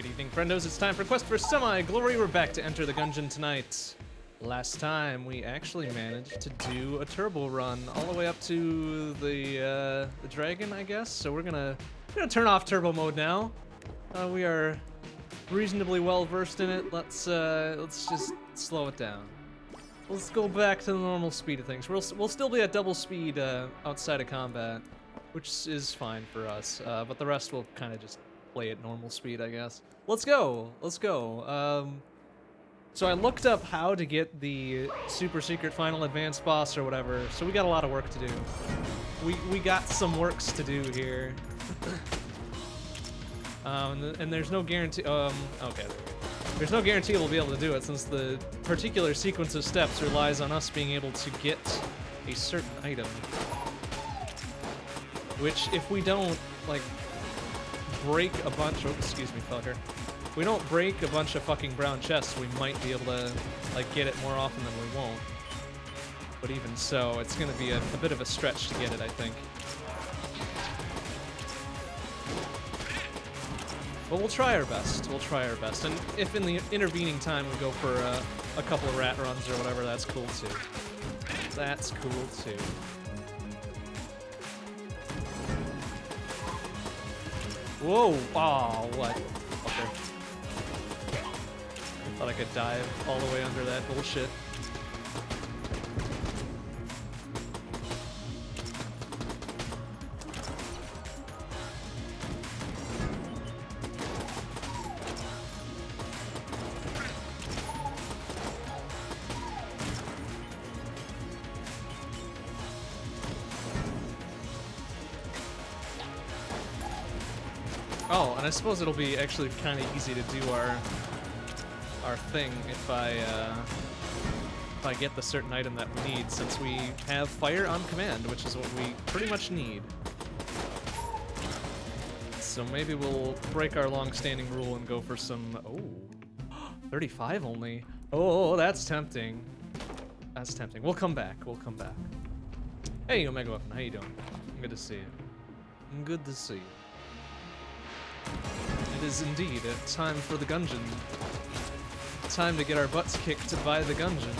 Good evening, friendos. It's time for Quest for Semi Glory. We're back to enter the Gungeon tonight. Last time we actually managed to do a turbo run all the way up to the uh, the dragon, I guess. So we're gonna we're gonna turn off turbo mode now. Uh, we are reasonably well versed in it. Let's uh, let's just slow it down. Let's go back to the normal speed of things. We'll we'll still be at double speed uh, outside of combat, which is fine for us. Uh, but the rest will kind of just play at normal speed, I guess. Let's go. Let's go. Um, so I looked up how to get the super secret final advanced boss or whatever. So we got a lot of work to do. We we got some works to do here. um, and, and there's no guarantee. Um, okay. There's no guarantee we'll be able to do it since the particular sequence of steps relies on us being able to get a certain item. Which, if we don't, like, break a bunch of- excuse me, fucker. If we don't break a bunch of fucking brown chests, we might be able to, like, get it more often than we won't. But even so, it's gonna be a, a bit of a stretch to get it, I think. But we'll try our best. We'll try our best. And if in the intervening time we go for uh, a couple of rat runs or whatever, that's cool too. That's cool too. Whoa! Oh, what? Okay. Thought I could dive all the way under that bullshit. I suppose it'll be actually kind of easy to do our our thing if I uh, if I get the certain item that we need, since we have fire on command, which is what we pretty much need. So maybe we'll break our long-standing rule and go for some. Oh, 35 only. Oh, that's tempting. That's tempting. We'll come back. We'll come back. Hey, Omega Weapon, how you doing? Good to see you. Good to see you. It is indeed a time for the Gungeon. Time to get our butts kicked by the Gungeon.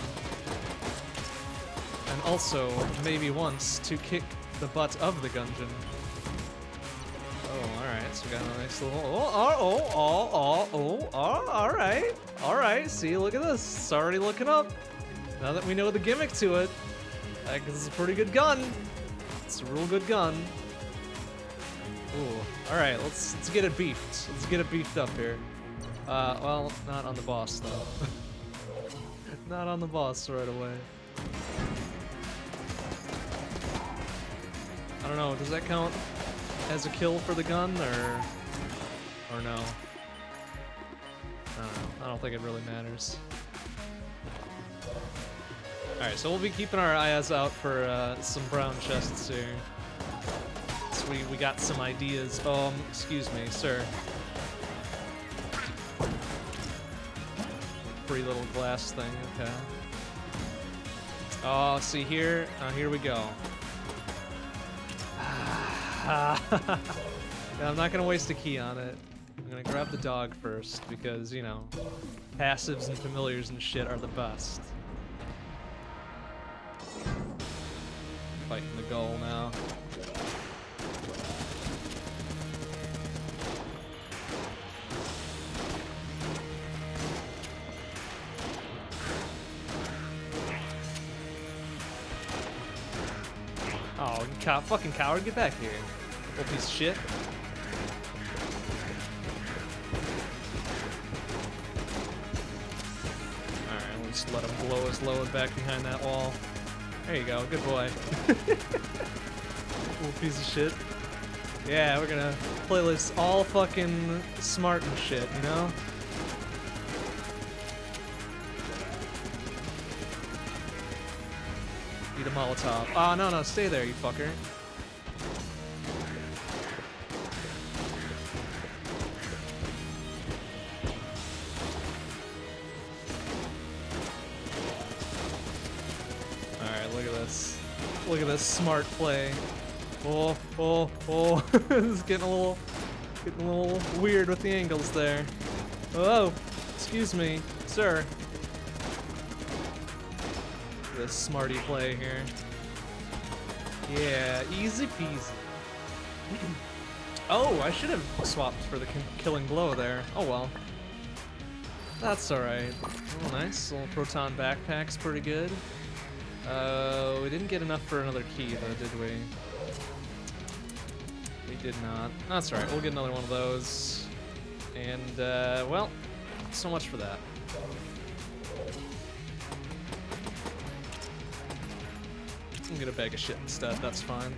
And also, maybe once, to kick the butt of the Gungeon. Oh, alright, so we got a nice little... Oh, oh, oh, oh, oh, oh, alright. Alright, see, look at this. It's already looking up. Now that we know the gimmick to it, because it's a pretty good gun. It's a real good gun. Ooh. Alright, let's let's get it beefed. Let's get it beefed up here. Uh, well, not on the boss though. not on the boss right away. I don't know, does that count as a kill for the gun or or no? I don't know. I don't think it really matters. Alright, so we'll be keeping our eyes out for uh, some brown chests here we, we got some ideas. Um, excuse me, sir. Free little glass thing, okay. Oh, see here? Uh, here we go. I'm not gonna waste a key on it. I'm gonna grab the dog first because, you know, passives and familiars and shit are the best. Fighting the goal now. Oh, you cow fucking coward, get back here. Little piece of shit. Alright, we'll just let him blow his load back behind that wall. There you go, good boy. Little piece of shit. Yeah, we're gonna play this all fucking smart and shit, you know? Need a Molotov. Oh, no, no, stay there, you fucker. Alright, look at this. Look at this smart play. Oh, oh, oh. this is getting a little, getting a little weird with the angles there. Oh, excuse me, sir. Smarty play here. Yeah, easy peasy. oh, I should have swapped for the killing blow there. Oh well. That's alright. Oh, nice. Little proton backpack's pretty good. Uh, we didn't get enough for another key though, did we? We did not. That's alright, we'll get another one of those. And, uh, well, so much for that. I'm gonna bag of shit instead, that's fine.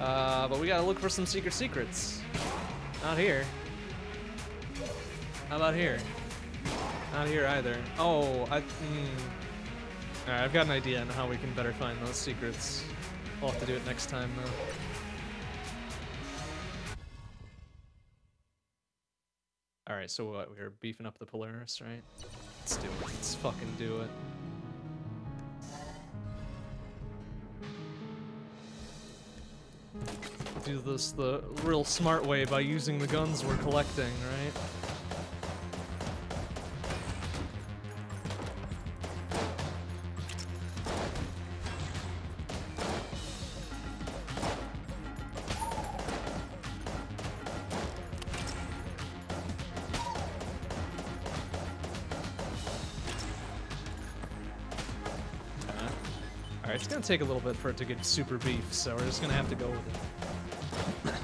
Uh, but we gotta look for some secret secrets. Not here. How about here? Not here either. Oh, I. Mm. Alright, I've got an idea on how we can better find those secrets. We'll have to do it next time, though. Alright, so what? We are beefing up the Polaris, right? Let's do it. Let's fucking do it. Do this the real smart way by using the guns we're collecting, right? Gonna take a little bit for it to get super beef, so we're just gonna have to go with it.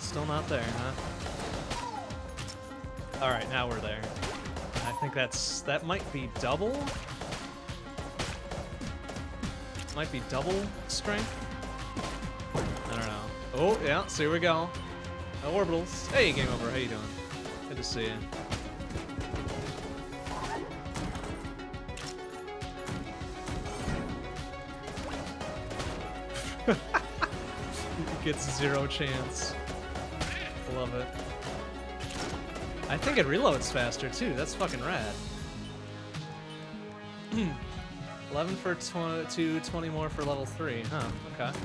still not there, huh? Alright, now we're there. I think that's... that might be double? Might be double strength? I don't know. Oh, yeah, so here we go. No orbitals. Hey, game over. How you doing? Good to see you. Gets zero chance. Love it. I think it reloads faster too. That's fucking rad. 11 for 20, 20 more for level 3. Huh. Okay.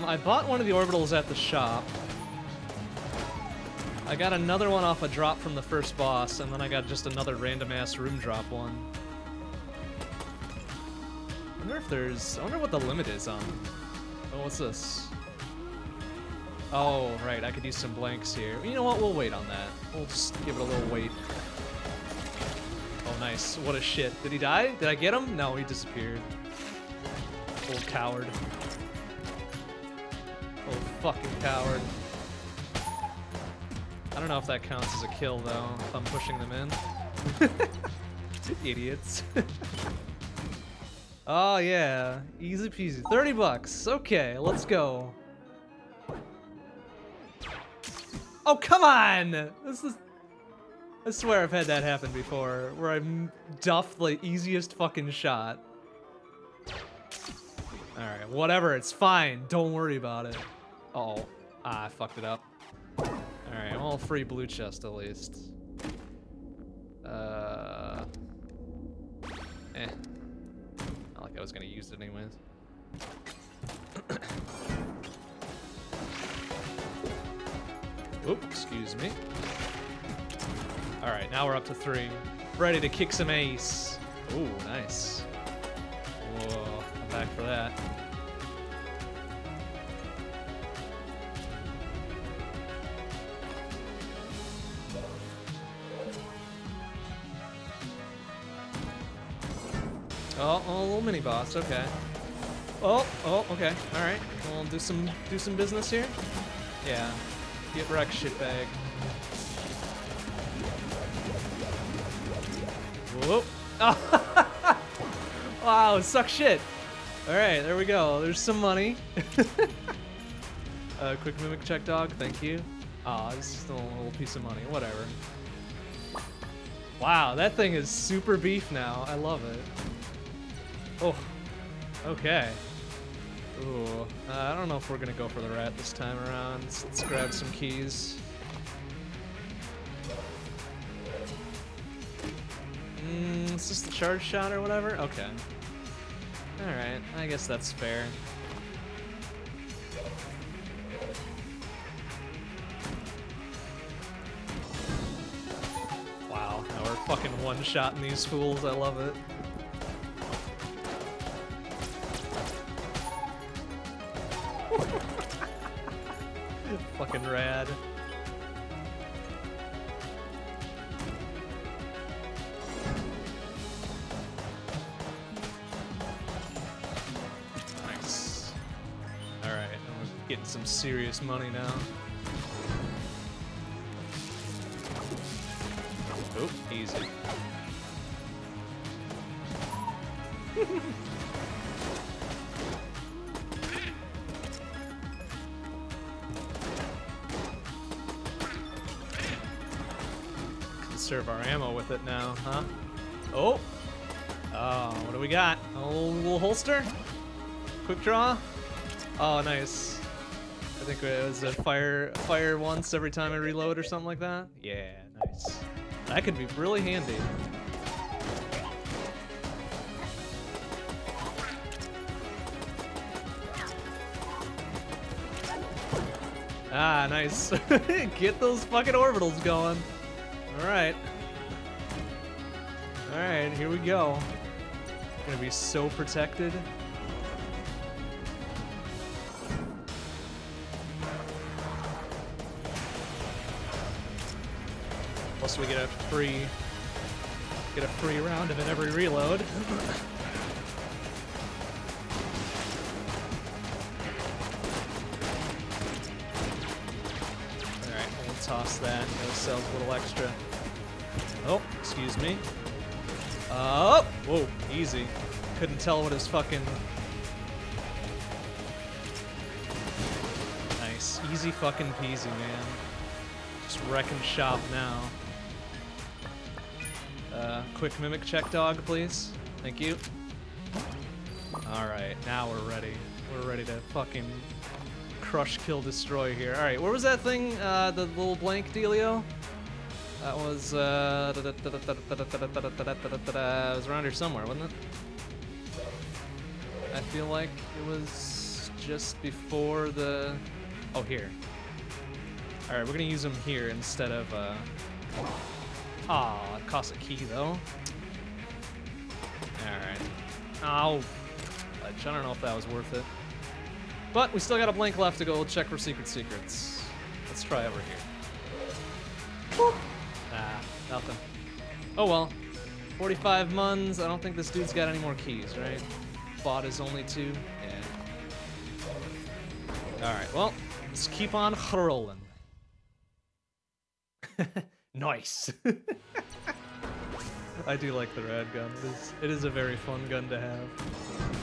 Um, I bought one of the orbitals at the shop. I got another one off a drop from the first boss, and then I got just another random-ass room drop one. I wonder if there's... I wonder what the limit is on... Oh, what's this? Oh, right, I could use some blanks here. You know what, we'll wait on that. We'll just give it a little wait. Oh, nice. What a shit. Did he die? Did I get him? No, he disappeared. Old coward. Fucking coward. I don't know if that counts as a kill, though, if I'm pushing them in. Idiots. oh, yeah. Easy peasy. 30 bucks. Okay, let's go. Oh, come on! This is... I swear I've had that happen before, where I'm duffed the easiest fucking shot. Alright, whatever, it's fine. Don't worry about it. Uh oh. Ah, I fucked it up. Alright, well, free blue chest at least. Uh... Eh. Not like I was gonna use it anyways. Oop, excuse me. Alright, now we're up to three. Ready to kick some ace. Ooh, nice. Whoa, I'm back for that. Oh, oh, a little mini boss. Okay. Oh, oh, okay. All right. We'll do some do some business here. Yeah. Get wrecked, shitbag. Whoa. Oh. wow, suck shit. All right, there we go. There's some money. uh, quick mimic check, dog. Thank you. Ah, oh, this is a little piece of money. Whatever. Wow, that thing is super beef now. I love it. Oh, okay. Ooh, uh, I don't know if we're gonna go for the rat this time around. Let's, let's grab some keys. Mm, is this the charge shot or whatever? Okay. Alright, I guess that's fair. Wow, now we're fucking one-shotting these fools, I love it. Fucking rad. Nice. Alright, I'm getting some serious money now. Huh? Oh! Oh, what do we got? A little holster? Quick draw? Oh, nice. I think it was a fire fire once every time I reload or something like that. Yeah, nice. That could be really handy. Ah, nice. Get those fucking orbitals going. Alright. Alright, here we go. Gonna be so protected. Plus we get a free get a free round of it every reload. Alright, we'll toss that. Those cells a little extra. Oh, excuse me. Oh, whoa, easy. Couldn't tell what his fucking. Nice, easy fucking peasy, man. Just wrecking shop now. Uh, quick mimic check dog, please. Thank you. Alright, now we're ready. We're ready to fucking crush, kill, destroy here. Alright, where was that thing? Uh, the little blank dealio? That was, uh, it was around here somewhere, wasn't it? I feel like it was just before the, oh, here. All right, we're gonna use them here instead of, uh, aw, it costs a key though. All right. Oh, I don't know if that was worth it. But we still got a blank left to go check for secret secrets. Let's try over here. Nothing. Oh well. 45 muns. I don't think this dude's got any more keys, right? Bought is only two. Yeah. Alright, well, let's keep on rolling. nice. I do like the rad gun. It is, it is a very fun gun to have.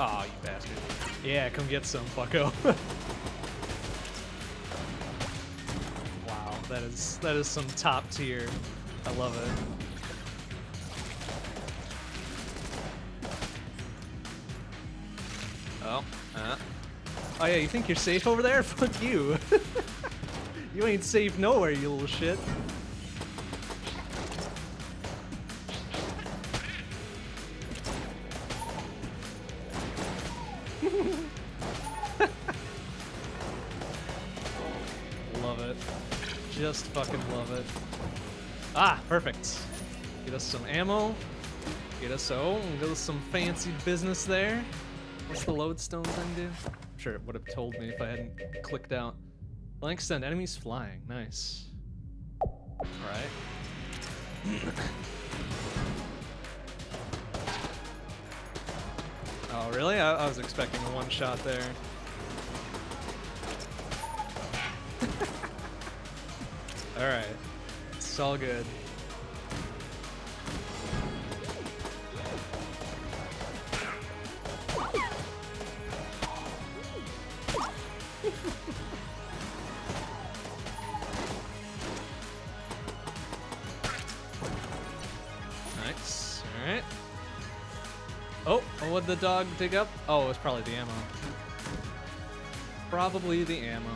Aw, oh, you bastard. Yeah, come get some, fucko. wow, that is that is some top tier. I love it. Oh, uh. Oh yeah, you think you're safe over there? Fuck you. you ain't safe nowhere, you little shit. Fucking love it. Ah, perfect. Get us some ammo. Get us, oh, get us some fancy business there. What's the lodestone thing do? I'm sure it would have told me if I hadn't clicked out. Blank send, enemies flying. Nice. Alright. oh, really? I, I was expecting a one shot there. Alright. It's all good. nice. Alright. Oh, what'd the dog dig up? Oh, it's probably the ammo. Probably the ammo.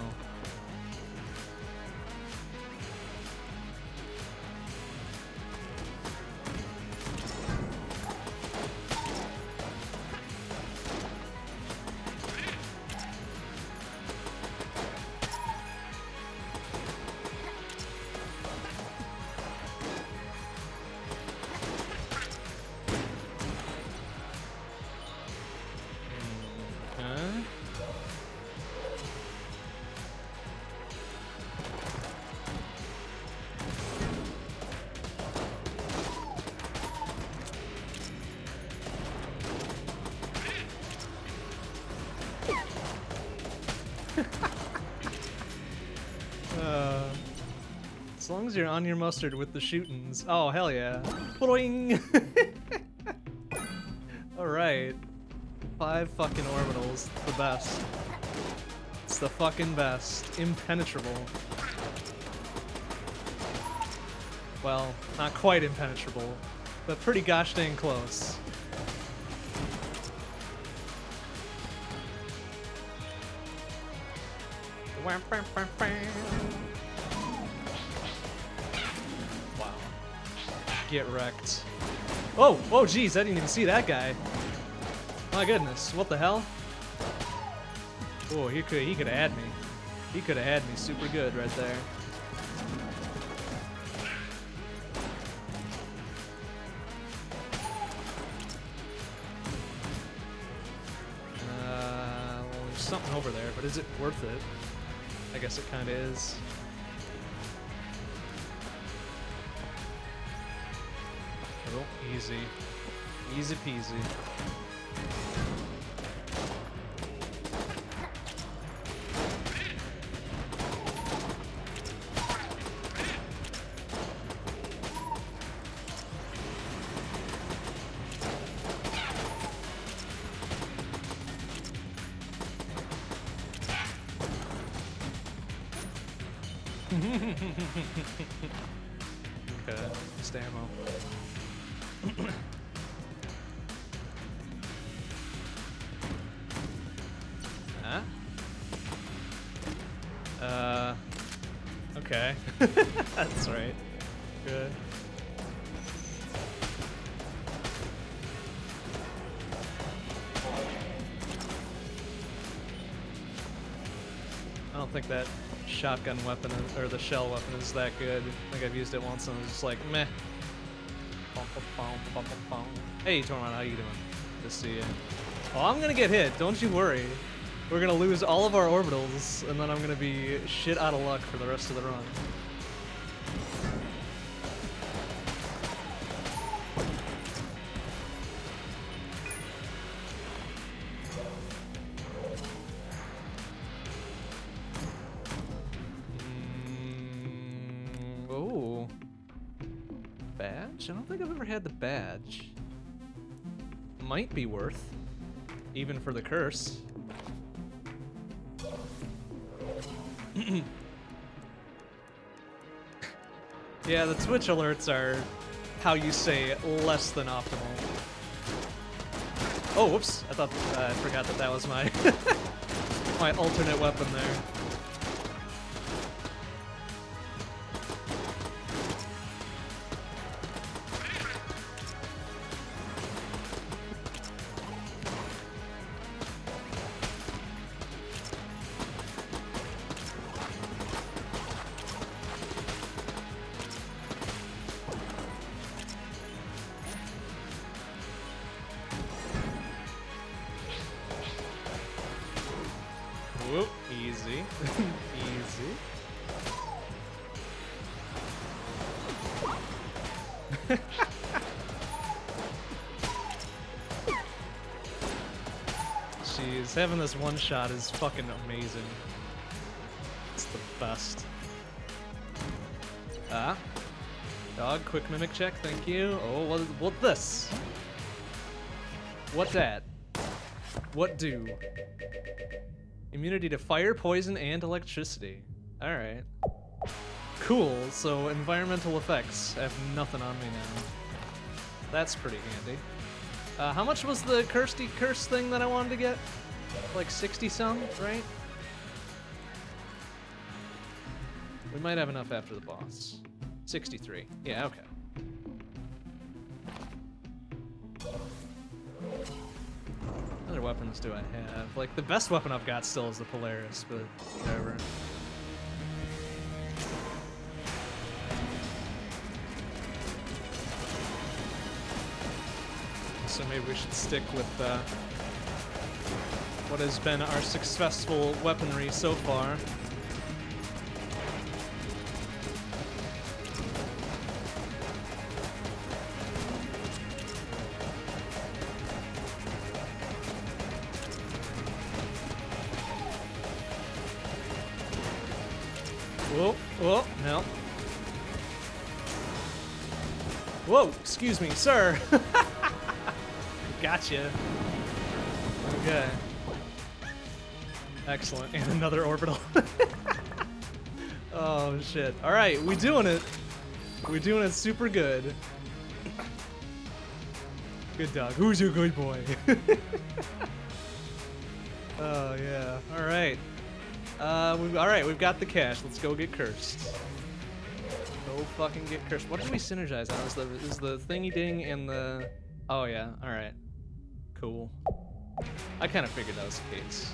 As you're on your mustard with the shootings. Oh, hell yeah. Boing! Alright. Five fucking orbitals. The best. It's the fucking best. Impenetrable. Well, not quite impenetrable, but pretty gosh dang close. Wow. Get wrecked. Oh, oh geez, I didn't even see that guy. My goodness, what the hell? Oh, he could he could have had me. He could have had me super good right there. Uh, well, there's something over there, but is it worth it? I guess it kind of is. Easy. Easy peasy. Shotgun weapon or the shell weapon is that good. I think I've used it once and it was just like meh. Hey Tormund, how you doing? Good to see you. Oh, I'm gonna get hit. Don't you worry. We're gonna lose all of our orbitals, and then I'm gonna be shit out of luck for the rest of the run. Might be worth. Even for the curse. yeah, the Twitch alerts are how you say less than optimal. Oh, whoops. I thought uh, I forgot that that was my my alternate weapon there. Whoop, easy. easy. Jeez, having this one shot is fucking amazing. It's the best. Ah. Dog, quick mimic check, thank you. Oh, what, what this? What that? What do? immunity to fire, poison, and electricity. Alright. Cool, so environmental effects have nothing on me now. That's pretty handy. Uh, how much was the Kirsty Curse thing that I wanted to get? Like 60 some, right? We might have enough after the boss. 63. Yeah, okay. Weapons do I have? Like, the best weapon I've got still is the Polaris, but whatever. So maybe we should stick with uh, what has been our successful weaponry so far. Excuse me, sir. gotcha. Okay. Excellent. And another orbital. oh, shit. All right, we doing it. We're doing it super good. Good dog. Who's your good boy? oh, yeah. All right. Uh, all right, we've got the cash. Let's go get cursed. Fucking get cursed. What did we synergize on? Is the is the thingy ding and the? Oh yeah. All right. Cool. I kind of figured that was the case.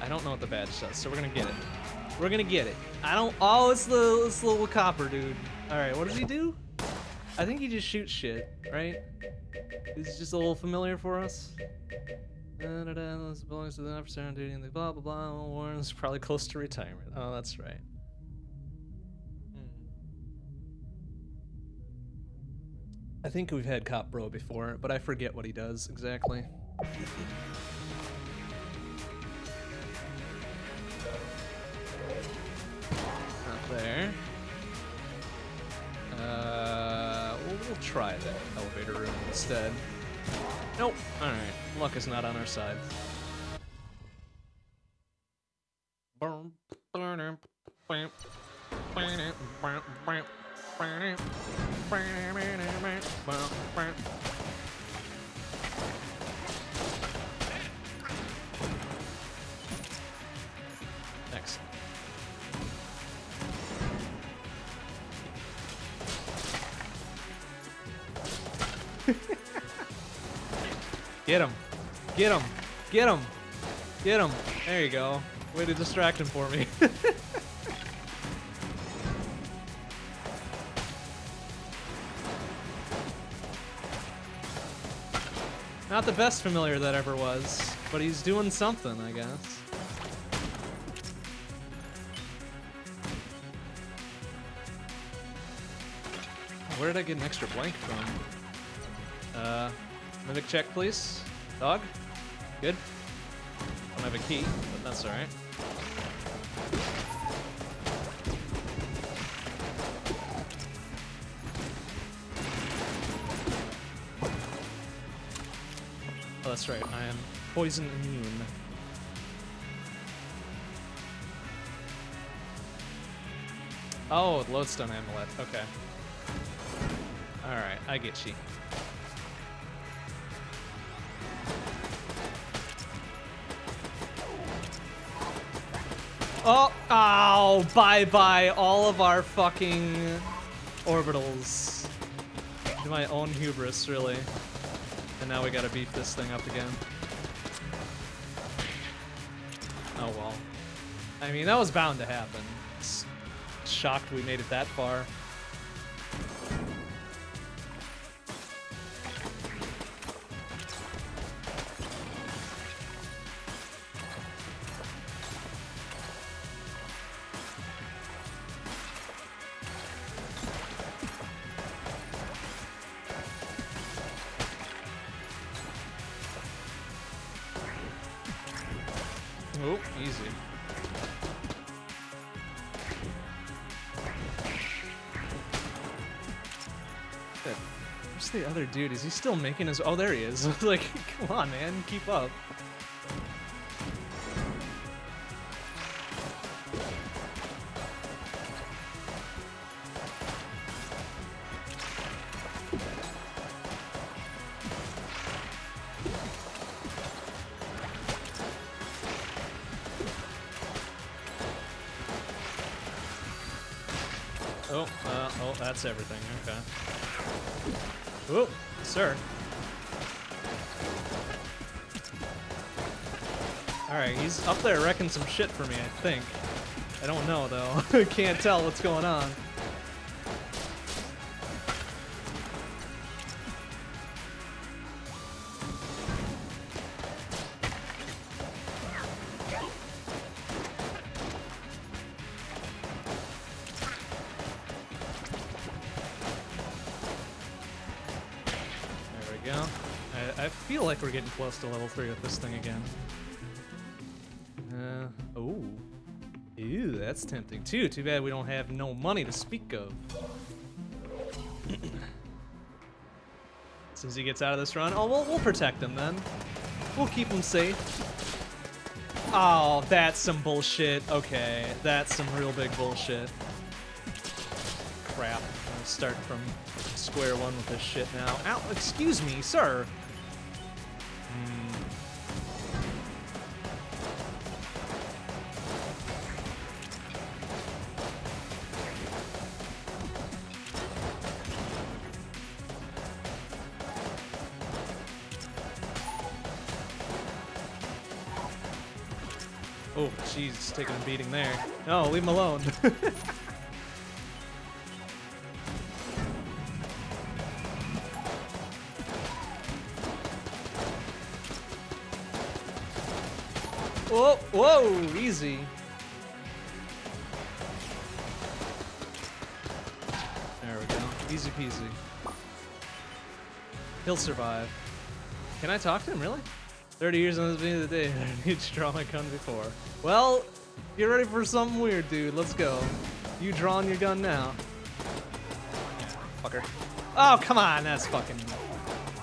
I don't know what the badge does, so we're gonna get it. We're gonna get it. I don't. Oh, it's the it's the little copper dude. All right. What does he do? I think he just shoots shit, right? He's just a little familiar for us. Da, da, da, this belongs to the officer on duty and the blah blah blah. Warren's probably close to retirement. Oh, that's right. I think we've had Cop Bro before, but I forget what he does exactly. Not there. Uh, we'll, we'll try the elevator room instead. Nope. Alright. Luck is not on our side. Excellent. Get him. Get him. Get him. Get him. There you go. Way to distract him for me. Not the best familiar that ever was, but he's doing something, I guess. Where did I get an extra blank from? Uh, Mimic check, please. Dog? Good. Don't have a key, but that's alright. Oh, that's right. I am poison immune. Oh, lodestone amulet. Okay. Alright, I get you. Oh, oh, bye-bye all of our fucking orbitals. My own hubris, really. And now we gotta beef this thing up again. Oh well. I mean, that was bound to happen. Shocked we made it that far. Dude? Is he still making his... Oh, there he is. like, come on, man. Keep up. Up some shit for me, I think. I don't know, though. Can't tell what's going on. There we go. I, I feel like we're getting close to level 3 with this thing again. That's tempting too. Too bad we don't have no money to speak of. Since he gets out of this run, oh, we'll, we'll protect him then. We'll keep him safe. Oh, that's some bullshit. Okay, that's some real big bullshit. Crap. I'm gonna start from square one with this shit now. Ow, excuse me, sir. Beating there. No, leave him alone. whoa, whoa, easy. There we go. Easy peasy. He'll survive. Can I talk to him, really? 30 years on the beginning of the day, I need to draw my gun before. Well, get ready for something weird, dude. Let's go. You drawing your gun now. Fucker. Oh, come on. That's fucking...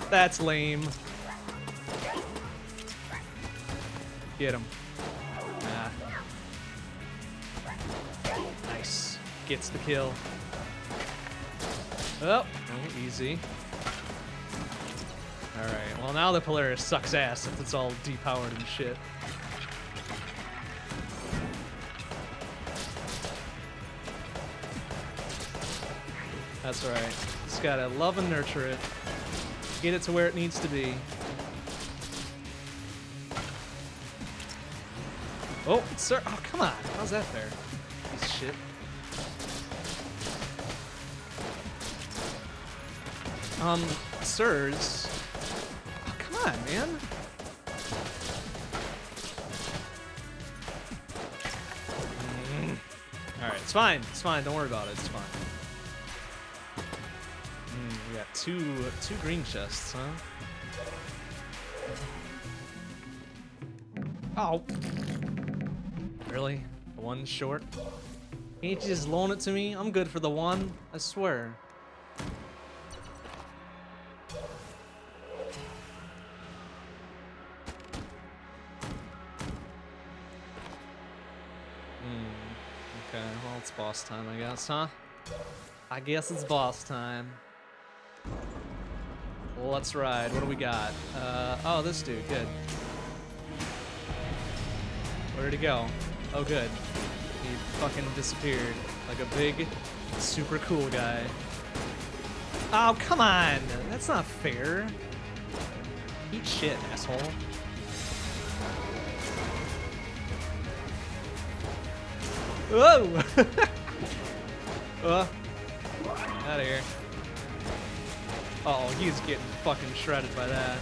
That's lame. Get him. Nah. Nice. Gets the kill. Oh, oh easy. Alright, well now the Polaris sucks ass since it's all depowered and shit. That's right. Just gotta love and nurture it. Get it to where it needs to be. Oh, sir. Oh, come on. How's that fair? Piece of shit. Um, sirs. Oh, come on, man. Mm. Alright, it's fine. It's fine. Don't worry about it. It's fine. Two two green chests, huh? Oh. Really? One short? Can't you just loan it to me? I'm good for the one. I swear. Hmm. Okay, well, it's boss time, I guess, huh? I guess it's boss time. Let's ride. What do we got? Uh, oh, this dude. Good. Where did he go? Oh, good. He fucking disappeared. Like a big, super cool guy. Oh, come on! That's not fair. Eat shit, asshole. Whoa! uh, out of here. Oh, he's getting fucking shredded by that.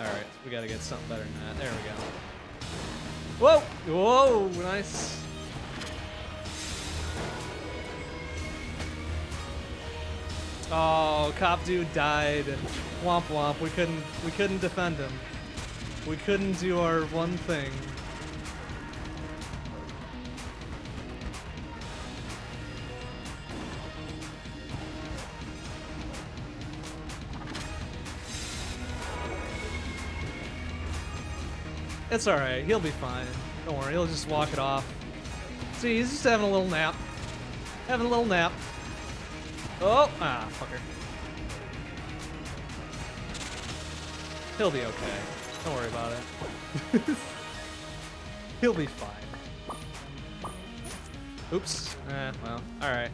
Alright, we gotta get something better than that. There we go. Whoa! Whoa! Nice. Oh, cop dude died. Womp womp. We couldn't we couldn't defend him. We couldn't do our one thing. It's alright, he'll be fine. Don't worry, he'll just walk it off. See, he's just having a little nap. Having a little nap. Oh, ah, fucker. He'll be okay. Don't worry about it. he'll be fine. Oops. Eh, well, alright.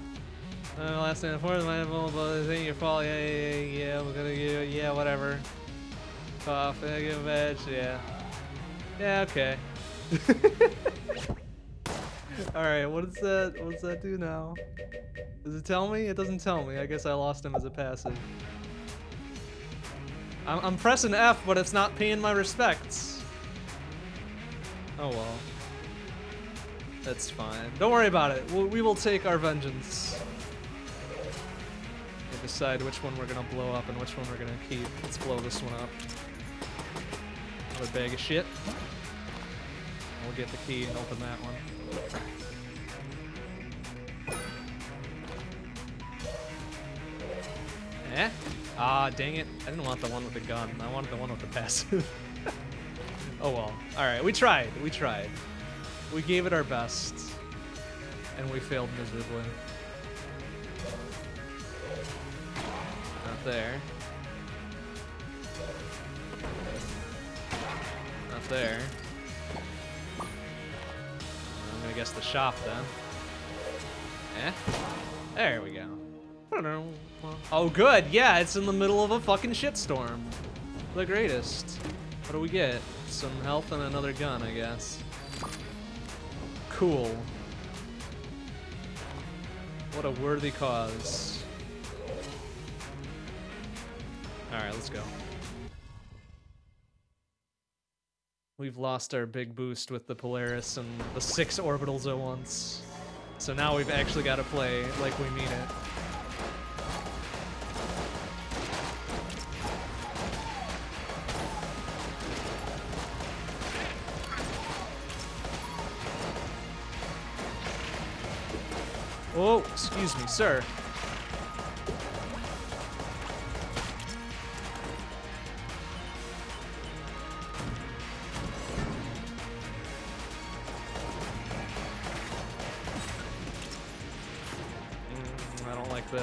Uh, last and fourth, my but it ain't your fault. Yeah, yeah, yeah, yeah, we're gonna give yeah, whatever. Cough, give a veg, yeah. Yeah, okay. Alright, what does that, what does that do now? Does it tell me? It doesn't tell me. I guess I lost him as a passive. I'm, I'm pressing F, but it's not paying my respects. Oh well. That's fine. Don't worry about it. We'll, we will take our vengeance. We'll decide which one we're gonna blow up and which one we're gonna keep. Let's blow this one up. Another bag of shit. We'll get the key and open that one. Eh? Ah, dang it. I didn't want the one with the gun. I wanted the one with the passive. oh well. Alright, we tried. We tried. We gave it our best. And we failed miserably. Not there. Not there. I'm gonna guess the shop then. Eh? There we go. Oh, good. Yeah, it's in the middle of a fucking shitstorm. The greatest. What do we get? Some health and another gun, I guess. Cool. What a worthy cause. Alright, let's go. We've lost our big boost with the Polaris and the six orbitals at once. So now we've actually got to play like we mean it. Oh, excuse me, sir.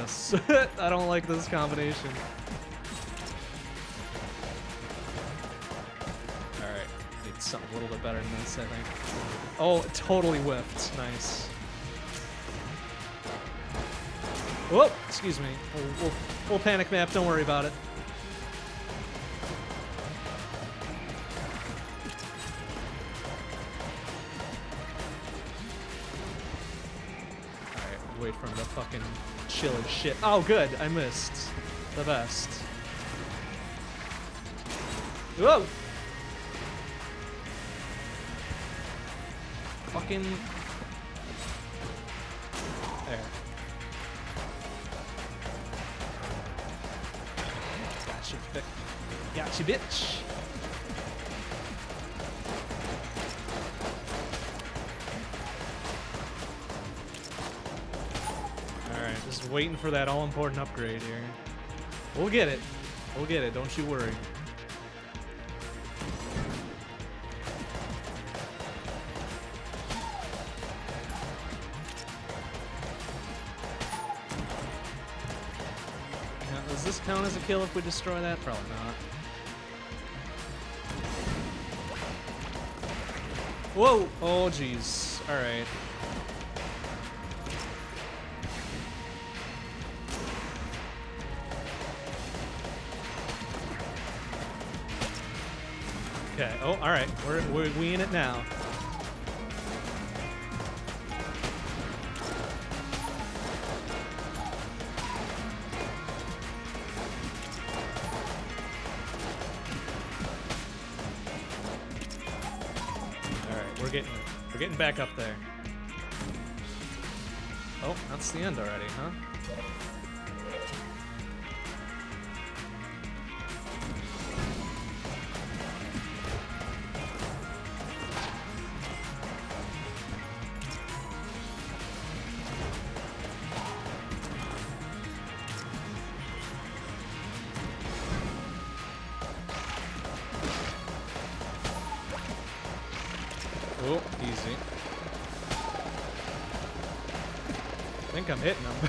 This. I don't like this combination. Alright, need something a little bit better than this, I think. Oh, totally whiffed. Nice. Whoa, excuse me. We'll, we'll, we'll panic map, don't worry about it. Alright, wait for him to fucking chill his shit. Oh, good, I missed. The best. Whoa! Fucking... There. Gotcha, bitch. Just waiting for that all-important upgrade here. We'll get it. We'll get it, don't you worry. Now, does this count as a kill if we destroy that? Probably not. Whoa! Oh, jeez. Alright. We're, we're we in it now.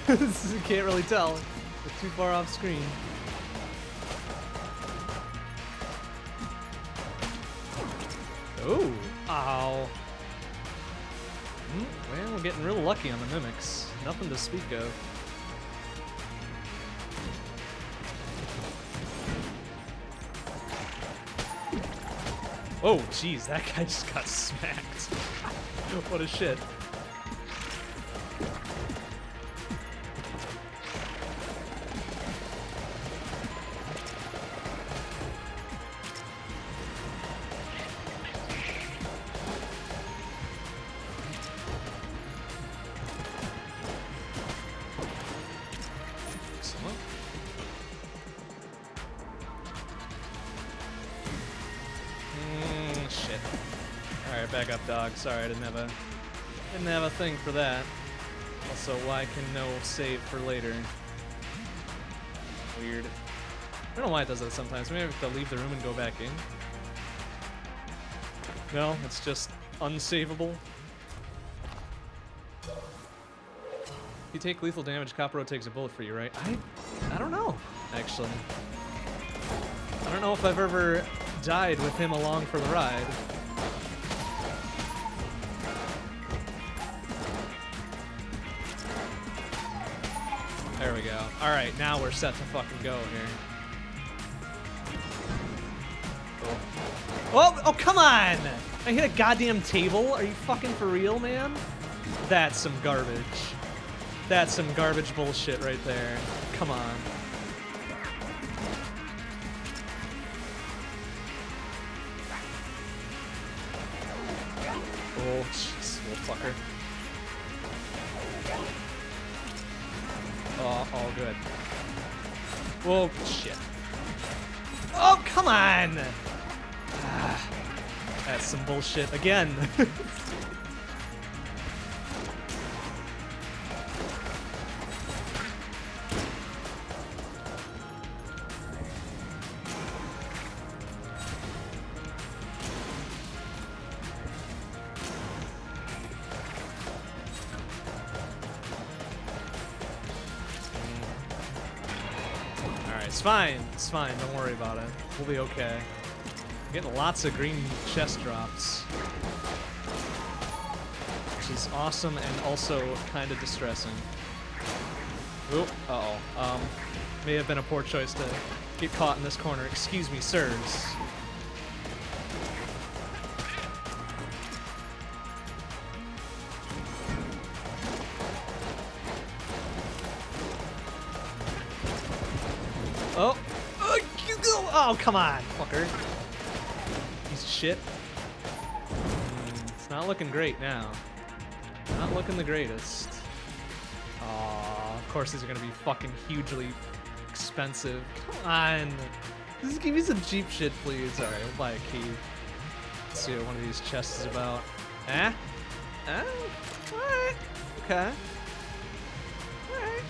can't really tell. They're too far off screen. Oh, Ow. Mm, well, we're getting real lucky on the mimics. Nothing to speak of. Oh, jeez, that guy just got smacked. what a shit. Sorry, I didn't have a didn't have a thing for that. Also, why can no save for later? Weird. I don't know why it does that sometimes. Maybe I have to leave the room and go back in. No, it's just unsavable. If you take lethal damage, Copro takes a bullet for you, right? I I don't know, actually. I don't know if I've ever died with him along for the ride. All right, now we're set to fucking go here. Oh, oh, come on! I hit a goddamn table? Are you fucking for real, man? That's some garbage. That's some garbage bullshit right there. Come on. Bullshit again. It's fine. It's fine. Don't worry about it. We'll be okay. I'm getting lots of green chest drops. Awesome and also kind of distressing. Oop, uh-oh. Um, may have been a poor choice to get caught in this corner. Excuse me, sirs. Oh. Oh, go- oh, come on, fucker. Piece of shit. Mm, It's not looking great now. Not looking the greatest. Aw, of course these are gonna be fucking hugely expensive. Come on. Just give me some cheap shit, please. Alright, we'll buy a key. Let's see what one of these chests is about. Eh? Eh? Alright. Okay. Alright.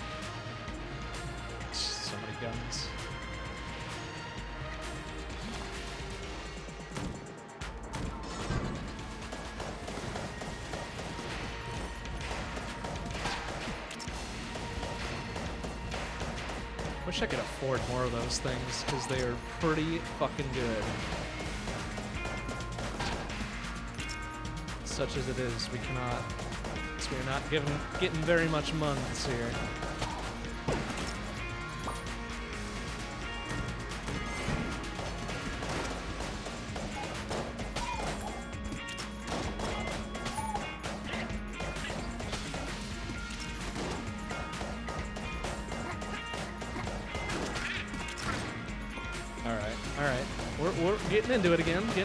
So many guns. Wish I could afford more of those things, because they are pretty fucking good. Such as it is, we cannot. We're not getting very much months here.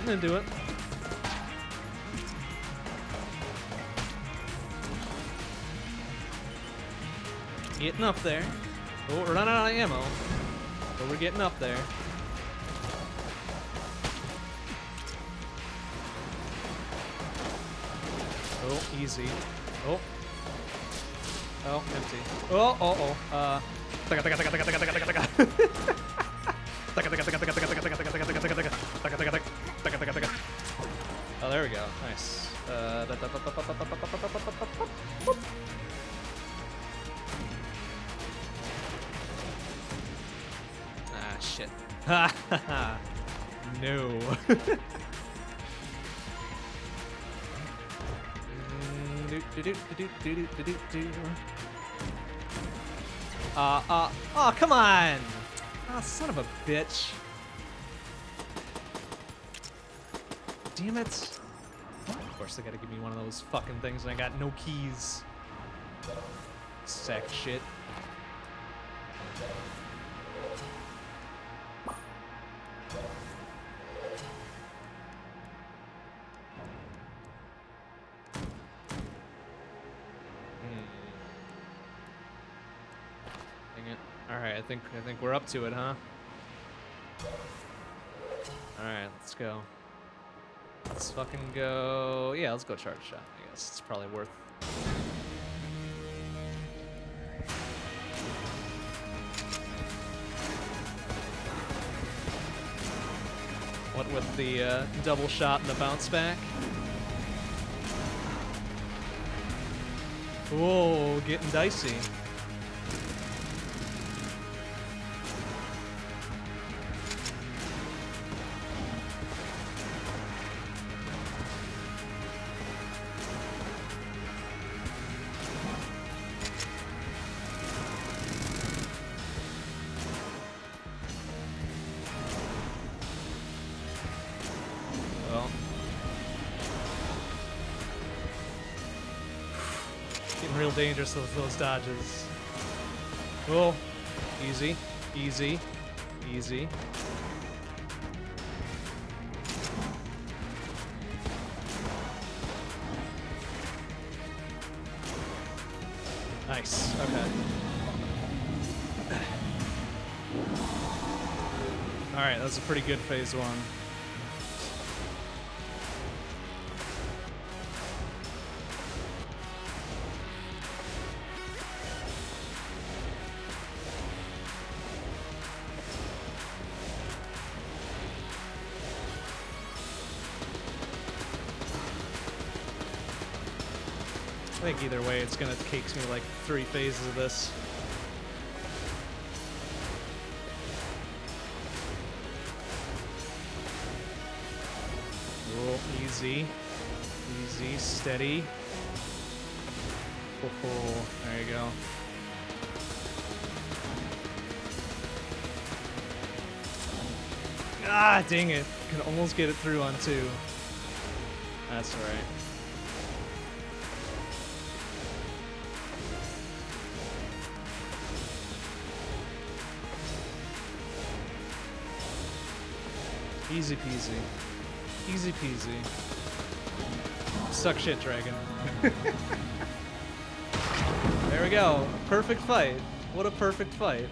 Getting into it. Getting up there. Oh, we're running out of ammo. But we're getting up there. Oh, easy. Oh. Oh, empty. Oh, oh, oh. Uh. Do. Uh, uh, oh, come on! Oh, son of a bitch. Damn it. Of course, they gotta give me one of those fucking things, and I got no keys. Sack shit. Think I think we're up to it, huh? Alright, let's go. Let's fucking go. Yeah, let's go charge shot. I guess it's probably worth. What with the uh, double shot and the bounce back? Whoa, getting dicey. Dangerous with those dodges. Cool. easy, easy, easy. Nice, okay. Alright, that's a pretty good phase one. It's gonna take me like three phases of this. Roll easy. Easy, steady. There you go. Ah, dang it. Can almost get it through on two. That's alright. Easy peasy. Easy peasy. Suck shit, dragon. there we go. Perfect fight. What a perfect fight.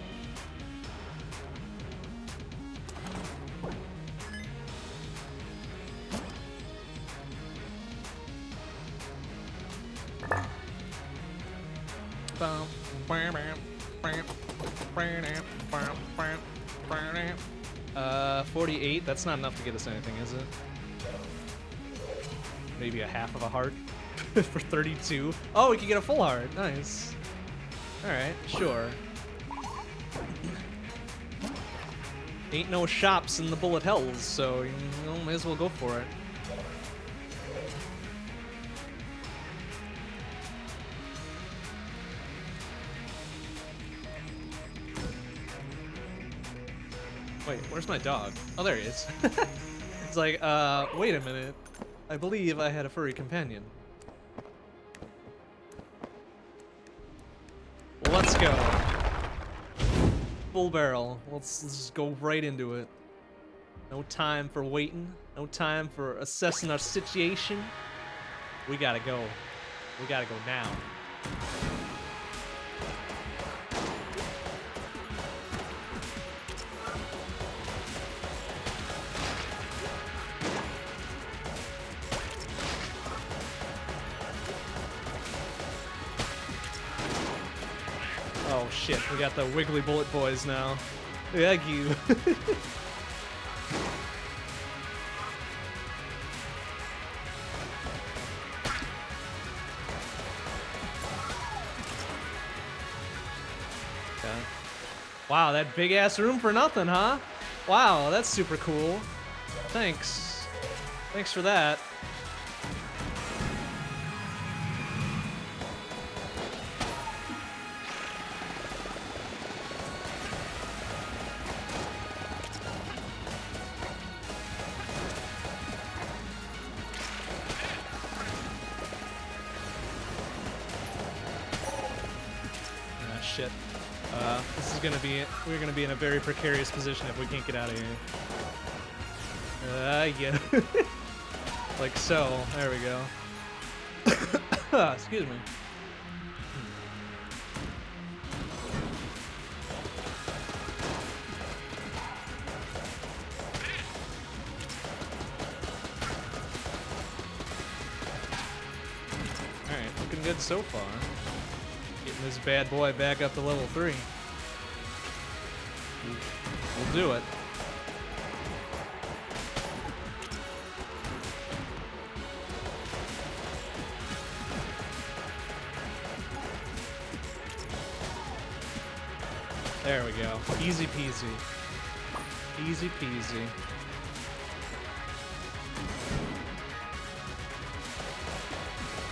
Uh, 48. That's not enough to get us anything, is it? Maybe a half of a heart for 32. Oh, we can get a full heart. Nice. Alright, sure. Ain't no shops in the bullet hells, so you know, may as well go for it. Where's my dog? Oh, there he is. it's like, uh, wait a minute. I believe I had a furry companion. let's go. Full barrel. Let's, let's just go right into it. No time for waiting. No time for assessing our situation. We gotta go. We gotta go now. We got the Wiggly Bullet Boys now. Thank you. Wow, that big ass room for nothing, huh? Wow, that's super cool. Thanks. Thanks for that. Very precarious position if we can't get out of here. Uh, yeah. like so. There we go. Excuse me. Alright, looking good so far. Getting this bad boy back up to level 3. We'll do it. There we go. Easy peasy. Easy peasy.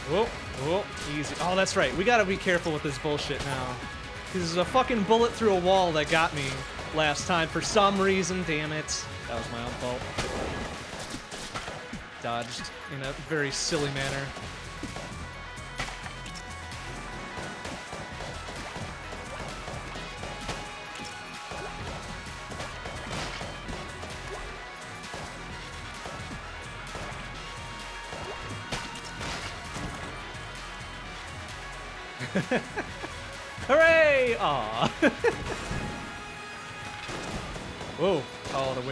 Whoa, whoa, easy. Oh, that's right. We gotta be careful with this bullshit now. Because there's a fucking bullet through a wall that got me last time for some reason. Damn it. That was my own fault. Dodged in a very silly manner.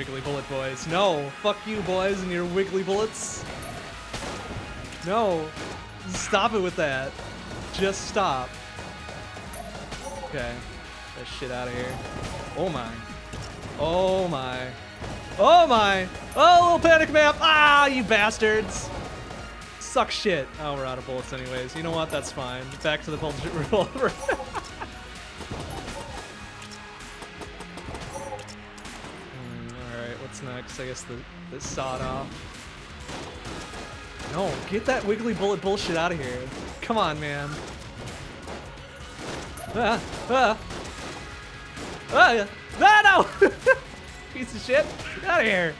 Wiggly bullet boys. No. Fuck you, boys, and your wiggly bullets. No. Stop it with that. Just stop. Okay. Get that shit out of here. Oh my. Oh my. Oh my. Oh, little panic map. Ah, you bastards. Suck shit. Oh, we're out of bullets anyways. You know what? That's fine. Back to the bullshit revolver. I guess the, the sawed off. No, get that wiggly bullet bullshit out of here. Come on, man. Ah, ah. Ah. Ah, no! Piece of shit. Get out of here.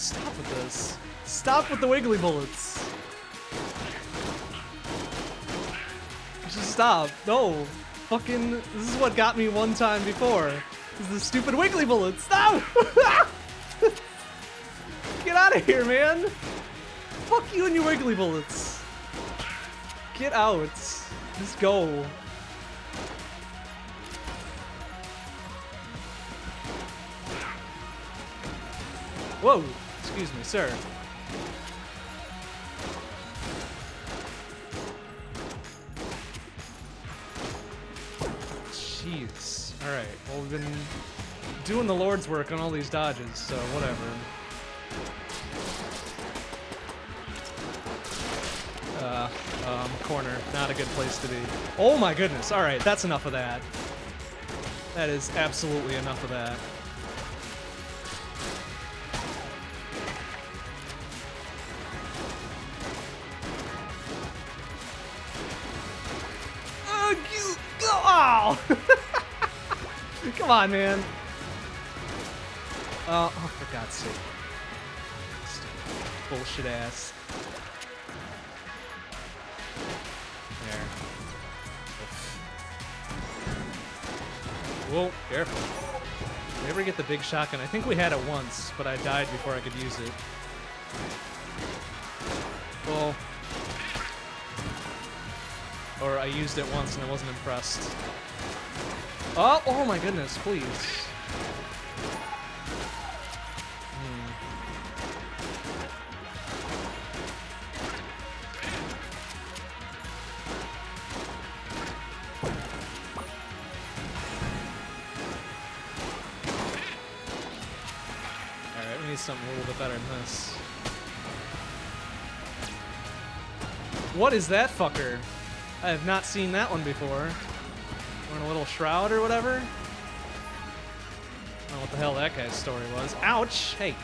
Stop with this. Stop with the wiggly bullets. Just stop. No. Fucking, this is what got me one time before. Is the stupid wiggly bullets. No! Get out of here, man. Fuck you and your wiggly bullets. Get out. Just go. Whoa! Excuse me, sir. Jeez. Alright, well we've been doing the Lord's work on all these dodges, so whatever. Uh, um, corner. Not a good place to be. Oh my goodness, alright, that's enough of that. That is absolutely enough of that. Come on, man. Oh, oh, for God's sake. Bullshit ass. There. Whoa, careful. Did we ever get the big shotgun? I think we had it once, but I died before I could use it. Well, or I used it once and I wasn't impressed. Oh, oh my goodness, please. Hmm. Alright, we need something a little bit better than this. What is that fucker? I have not seen that one before. Little shroud or whatever. I don't know what the hell that guy's story was. Ouch! Hey.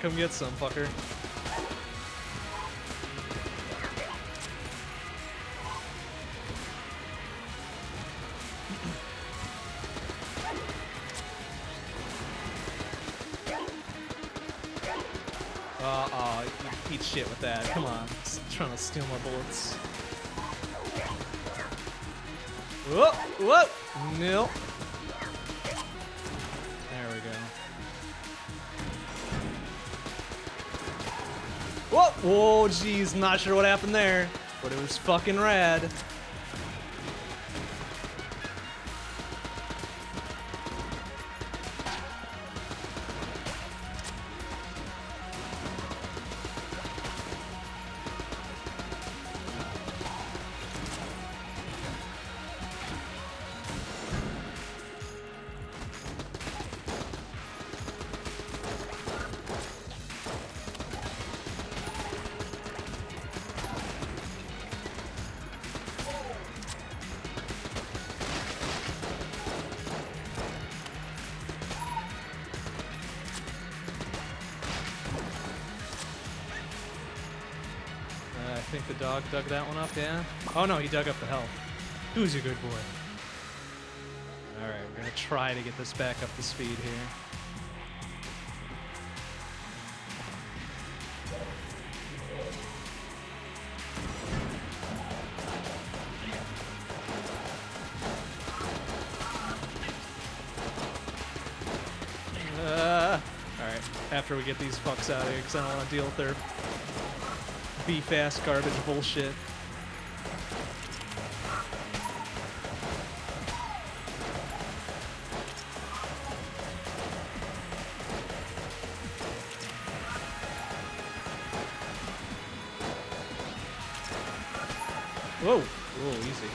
Come get some, fucker. Uh oh, you eat shit with that. Come on. Just trying to steal my bullets. Whoa! Whoa! No. Oh, Whoa! Whoa, jeez, not sure what happened there, but it was fucking rad. Dug that one up, yeah? Oh no, he dug up the health. Who's a good boy? Alright, we're gonna try to get this back up to speed here. Uh, Alright, after we get these fucks out of here, because I don't want to deal with their beef ass garbage bullshit. Whoa! Whoa, easy.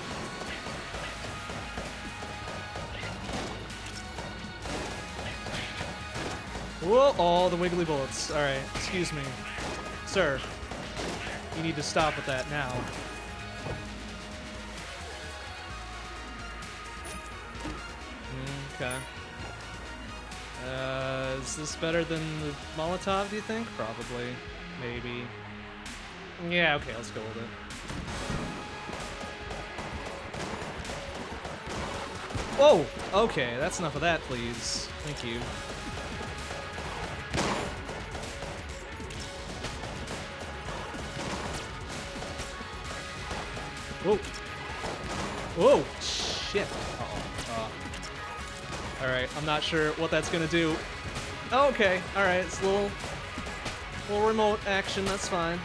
Whoa! All the wiggly bullets. Alright, excuse me. Sir, you need to stop with that now. Okay. Uh, is this better than the Molotov, do you think? Probably. Maybe. Yeah, okay, let's go with it. Whoa! Okay, that's enough of that, please. Thank you. Whoa! Shit. Uh-oh. Uh, Alright, I'm not sure what that's gonna do. Oh, okay, alright, it's a little, little remote action, that's fine.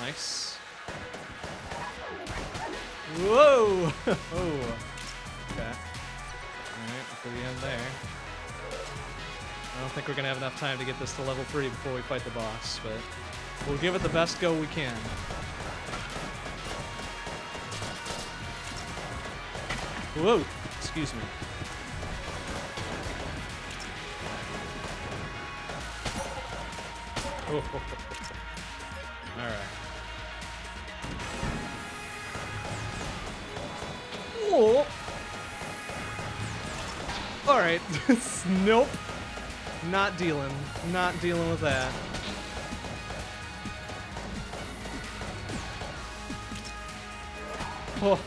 Nice. Whoa! oh. Okay. Alright, for the end there. I don't think we're gonna have enough time to get this to level 3 before we fight the boss, but we'll give it the best go we can. Whoa! Excuse me. Oh. Alright. Oh! Alright. nope. Not dealing. Not dealing with that. Oh.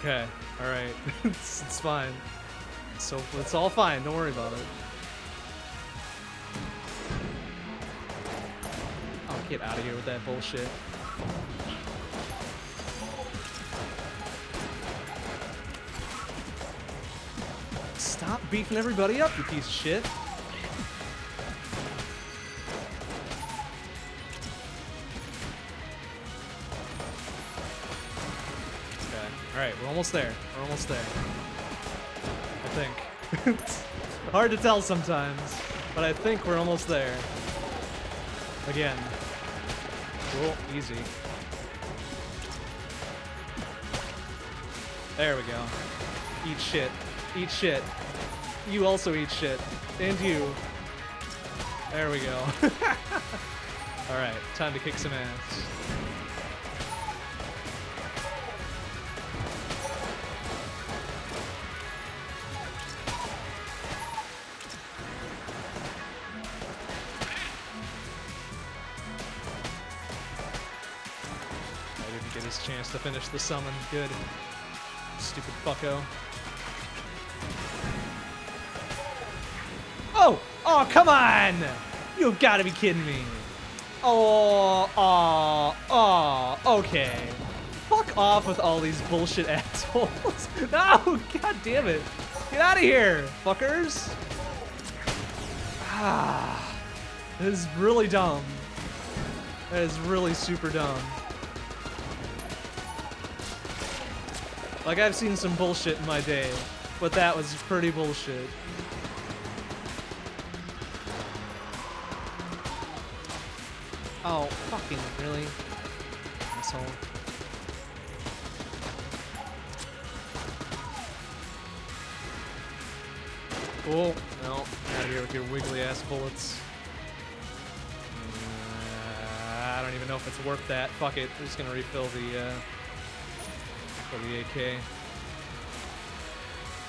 Okay. All right. it's, it's fine. So it's all fine. Don't worry about it. I'll get out of here with that bullshit. Stop beefing everybody up, you piece of shit. Almost there. We're almost there. I think. hard to tell sometimes, but I think we're almost there. Again. Cool, easy. There we go. Eat shit. Eat shit. You also eat shit. And you. There we go. Alright, time to kick some ass. To finish the summon. Good. Stupid fucko. Oh! Oh, come on! You've got to be kidding me. Oh, oh, oh, okay. Fuck off with all these bullshit assholes. no, god damn it. Get out of here, fuckers. Ah, this is really dumb. That is really super dumb. Like, I've seen some bullshit in my day, but that was pretty bullshit. Oh, fucking really? Asshole. Cool. No, out of here with your wiggly ass bullets. Uh, I don't even know if it's worth that. Fuck it. We're just gonna refill the uh, for the AK.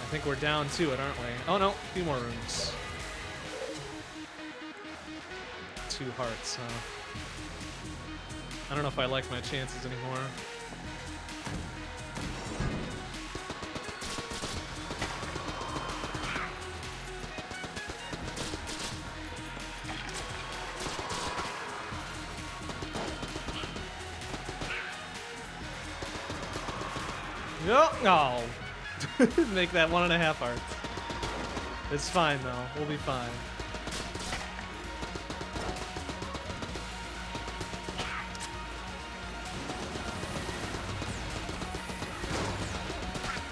I think we're down to it, aren't we? Oh no, a few more rooms. Two hearts, huh? I don't know if I like my chances anymore. No. Make that one and a half hearts. It's fine though. We'll be fine.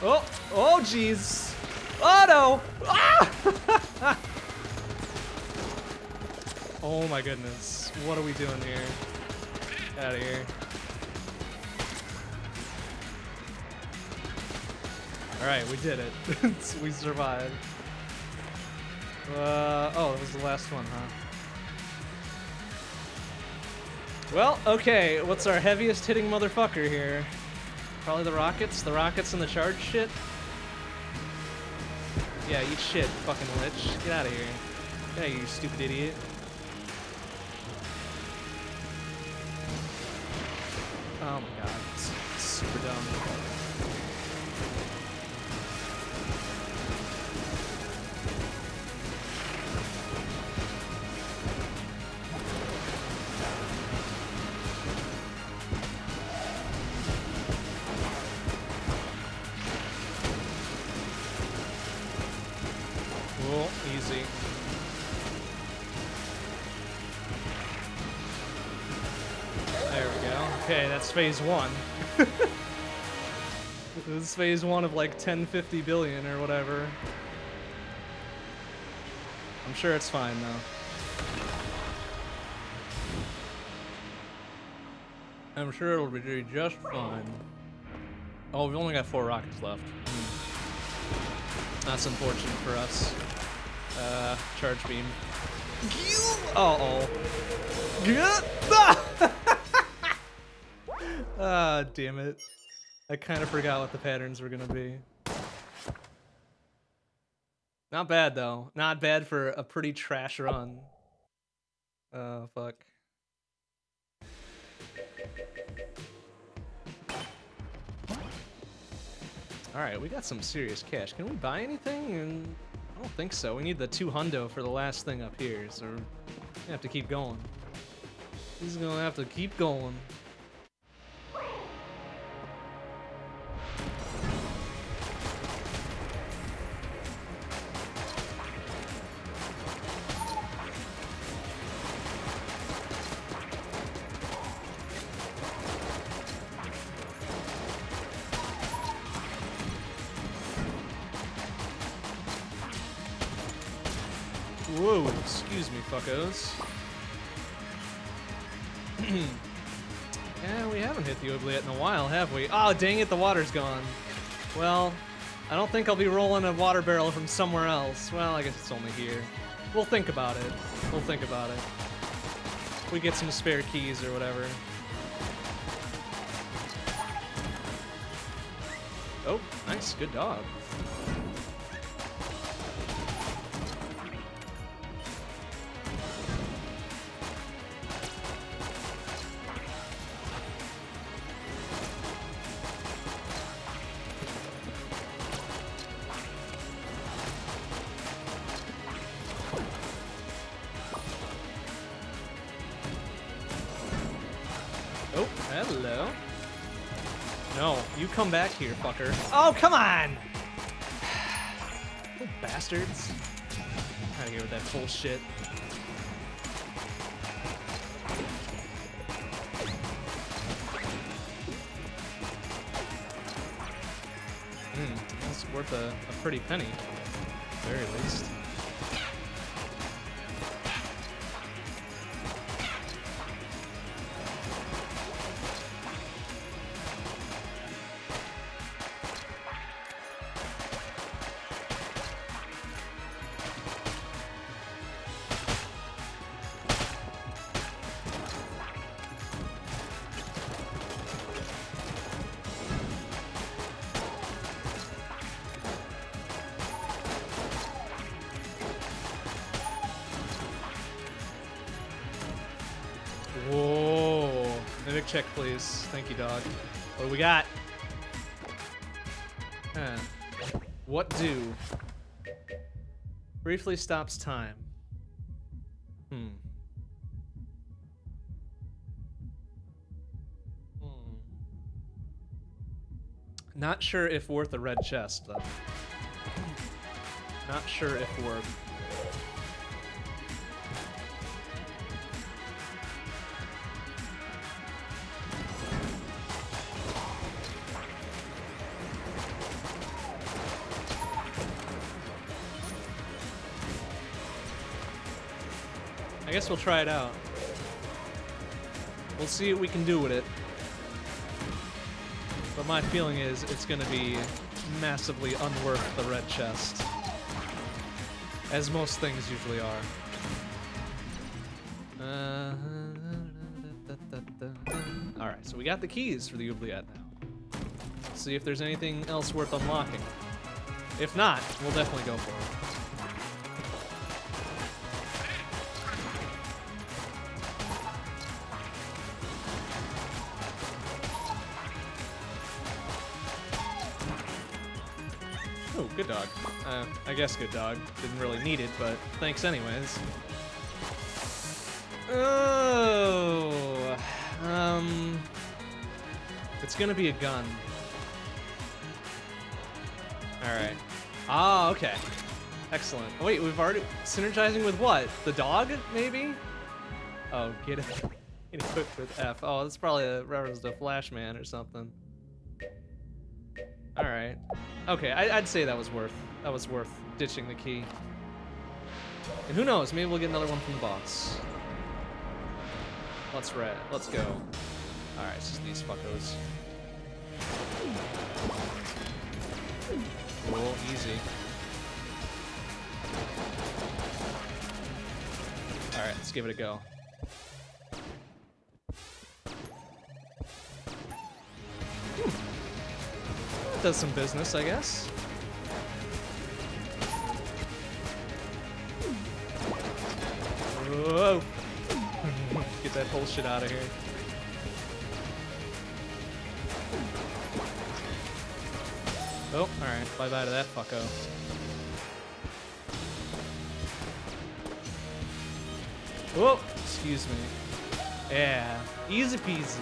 Oh, oh jeez. Oh no. Ah! oh my goodness. What are we doing here? Out of here. Alright, we did it. we survived. Uh, oh, that was the last one, huh? Well, okay, what's our heaviest hitting motherfucker here? Probably the rockets? The rockets and the charge shit? Yeah, eat shit, fucking lich. Get out of here. Here, you stupid idiot. Phase one. this is phase one of like 1050 billion or whatever. I'm sure it's fine though. I'm sure it'll be just fine. Oh, we've only got four rockets left. Hmm. That's unfortunate for us. Uh, charge beam. Uh oh. Ah, damn it. I kind of forgot what the patterns were gonna be. Not bad though. Not bad for a pretty trash run. Oh, fuck. Alright, we got some serious cash. Can we buy anything? And I don't think so. We need the two hundo for the last thing up here, so we have to keep going. He's gonna have to keep going. Dang it, the water's gone. Well, I don't think I'll be rolling a water barrel from somewhere else. Well, I guess it's only here. We'll think about it. We'll think about it. we get some spare keys or whatever. Oh, nice, good dog. Come back here, fucker. Oh, come on! Little bastards. Out of here with that bullshit. Hmm, that's worth a, a pretty penny, at the very least. Briefly stops time. Hmm. Hmm. Not sure if worth a red chest, though. Not sure if worth. I guess we'll try it out. We'll see what we can do with it. But my feeling is it's gonna be massively unworth the red chest. As most things usually are. Uh, Alright, so we got the keys for the oubliette now. Let's see if there's anything else worth unlocking. If not, we'll definitely go for it. I guess good dog. Didn't really need it, but thanks anyways. Oh, um, it's gonna be a gun. All right. Ah, okay. Excellent. Oh, wait, we've already synergizing with what? The dog, maybe? Oh, get it. Get equipped with F. Oh, that's probably a reference to Flashman or something. All right. Okay, I, would say that was worth that was worth ditching the key. And who knows? Maybe we'll get another one from the boss. Let's red. Let's go. All right, it's just these fuckos. Cool, easy. All right, let's give it a go. Hmm. does some business, I guess. Whoa! Get that whole shit out of here. Oh, alright. Bye bye to that fucko. Whoa! Excuse me. Yeah. Easy peasy.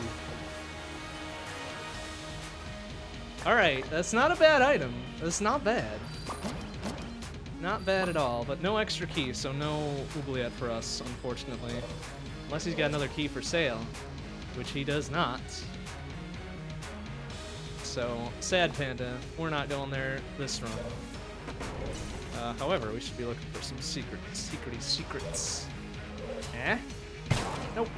Alright, that's not a bad item. That's not bad. Not bad at all, but no extra key, so no oubliette for us, unfortunately. Unless he's got another key for sale, which he does not. So, sad panda, we're not going there this run. Uh, however, we should be looking for some secret, secrety secrets. Eh? Nope.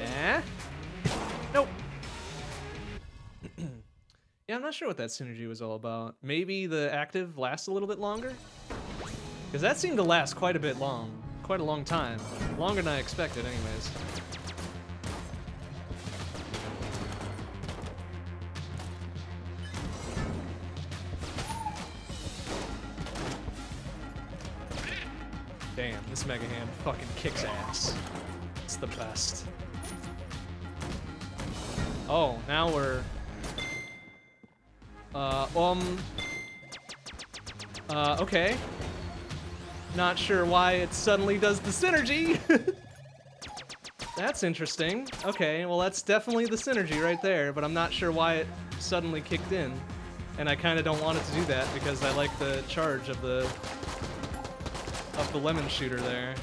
Eh? Yeah, I'm not sure what that synergy was all about. Maybe the active lasts a little bit longer? Because that seemed to last quite a bit long. quite a long time. Longer than I expected, anyways. Damn, this Mega Hand fucking kicks ass. It's the best. Oh, now we're... Uh, um... Uh, okay. Not sure why it suddenly does the synergy. that's interesting. Okay, well that's definitely the synergy right there, but I'm not sure why it suddenly kicked in. And I kind of don't want it to do that because I like the charge of the of the lemon shooter there.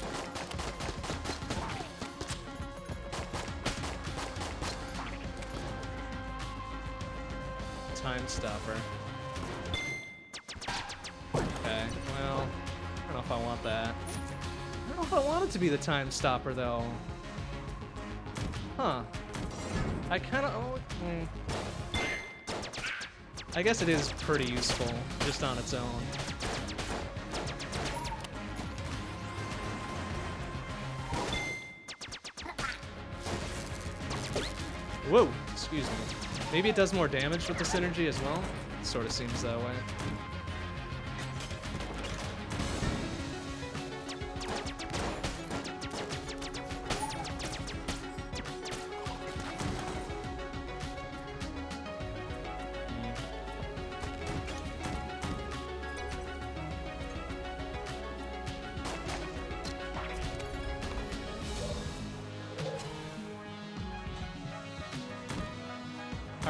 Time stopper. Okay, well, I don't know if I want that. I don't know if I want it to be the time stopper though. Huh. I kind of. Oh, hmm. I guess it is pretty useful, just on its own. Whoa, excuse me. Maybe it does more damage with the synergy as well? Sort of seems that way.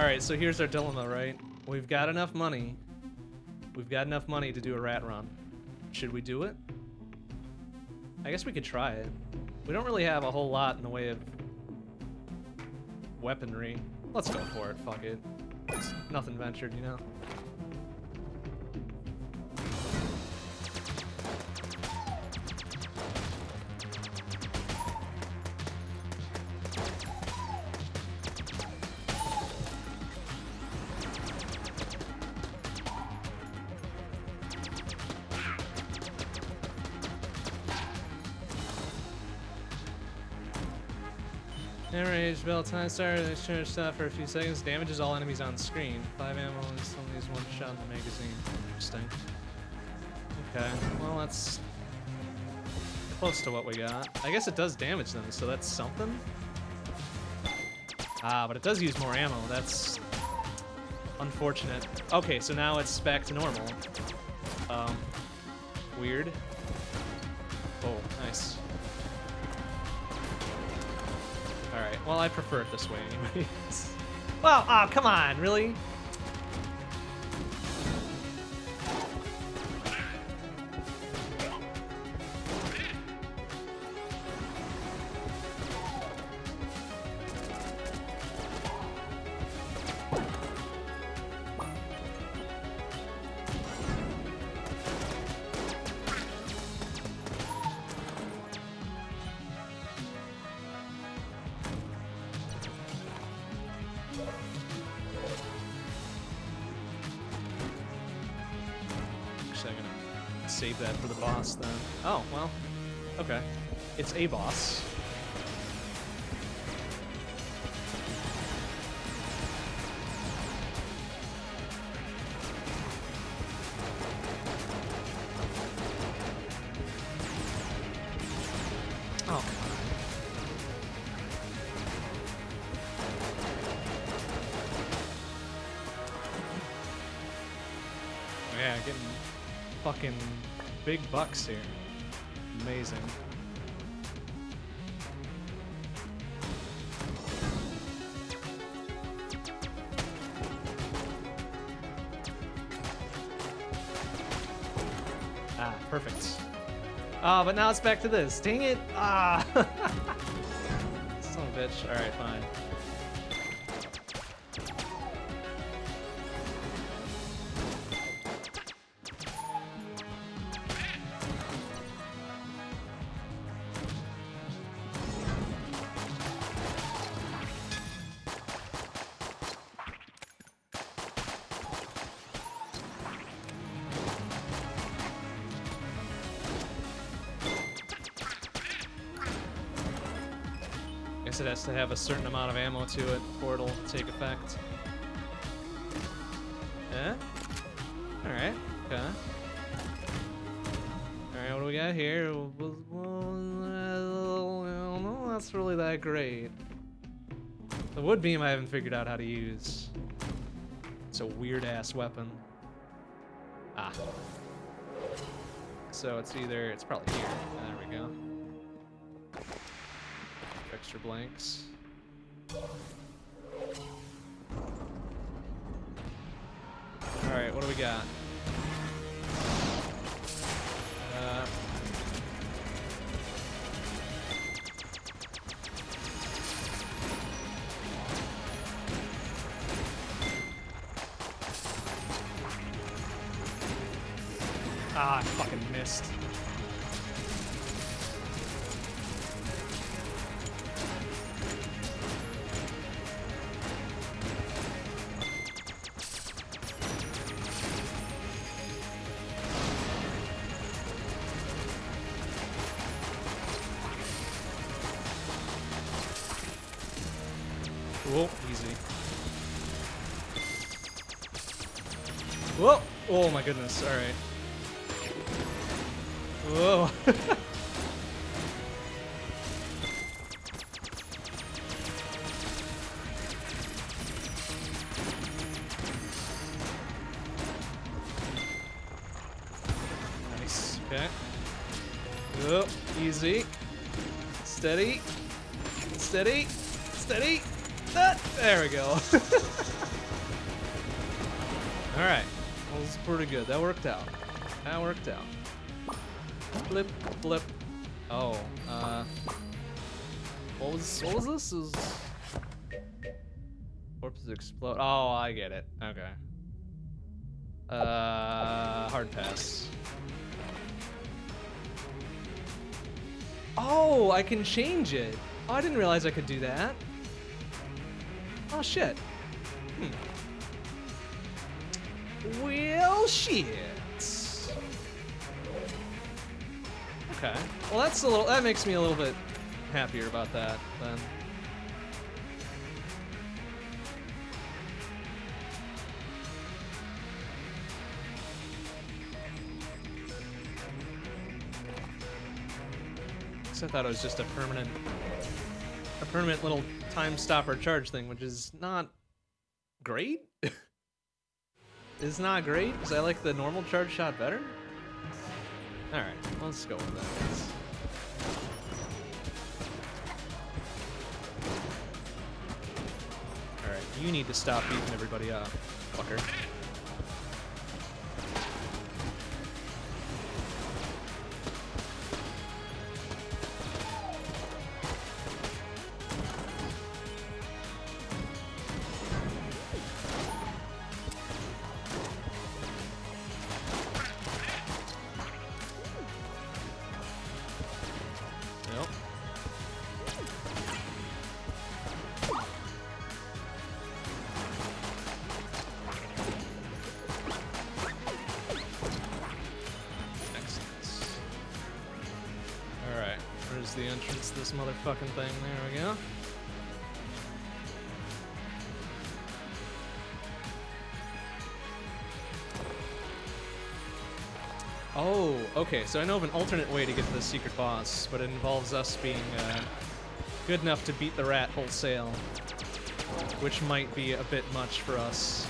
Alright, so here's our dilemma, right? We've got enough money. We've got enough money to do a rat run. Should we do it? I guess we could try it. We don't really have a whole lot in the way of weaponry. Let's go for it, fuck it. It's nothing ventured, you know? Time started, exchange stuff for a few seconds, damages all enemies on screen. Five ammo and some of one shot in the magazine. Interesting. Okay, well that's close to what we got. I guess it does damage them, so that's something? Ah, but it does use more ammo, that's unfortunate. Okay, so now it's back to normal. Um, weird. I prefer it this way anyways. well, oh, come on, really? Here. Amazing. Ah, perfect. Ah, but now it's back to this. Dang it! Ah! Son of a bitch. Alright, fine. To have a certain amount of ammo to it before it'll take effect. Yeah? Alright, okay. Alright, what do we got here? Well, that's really that great. The wood beam I haven't figured out how to use. It's a weird ass weapon. Ah. So it's either, it's probably here. There we go. Extra blanks. Alright, what do we got? Easy. Whoa! Oh my goodness, alright. Whoa. nice, okay. Whoa, easy. Steady. Steady. Steady. That. There we go. Alright. Well, this is pretty good. That worked out. That worked out. Flip, flip. Oh, uh. What was what was this? Is corpses explode? Oh, I get it. Okay. Uh, hard pass. Oh, I can change it. Oh, I didn't realize I could do that. Oh shit. Hmm. Well, shit. Okay. Well, that's a little. That makes me a little bit happier about that then. I thought it was just a permanent, a permanent little time stopper charge thing, which is not great. it's not great because I like the normal charge shot better. Alright, let's go with that. Alright, you need to stop beating everybody up, fucker. Motherfucking thing? There we go. Oh, okay, so I know of an alternate way to get to the secret boss, but it involves us being uh, good enough to beat the rat wholesale, which might be a bit much for us.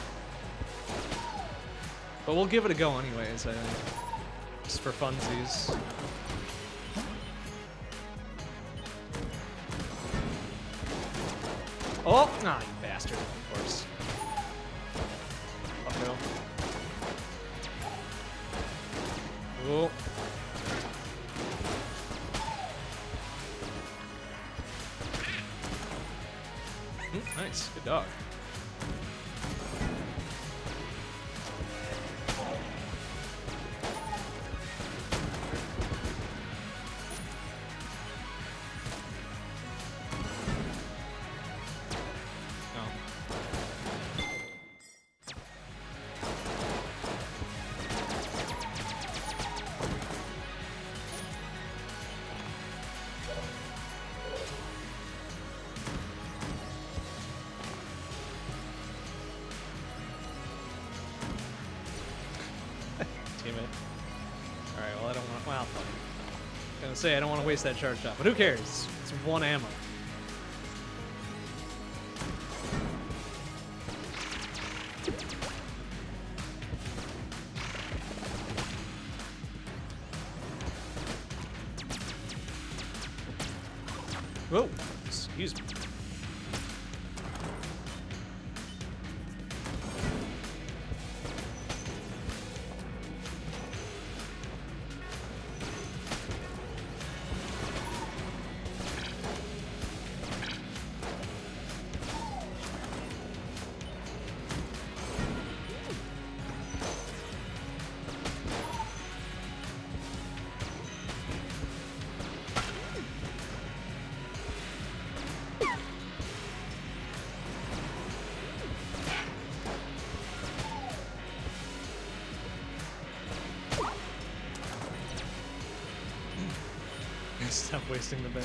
But we'll give it a go anyways, I think. Just for funsies. Say I don't want to waste that charge shot, but who cares? It's one ammo. Stop wasting the bag.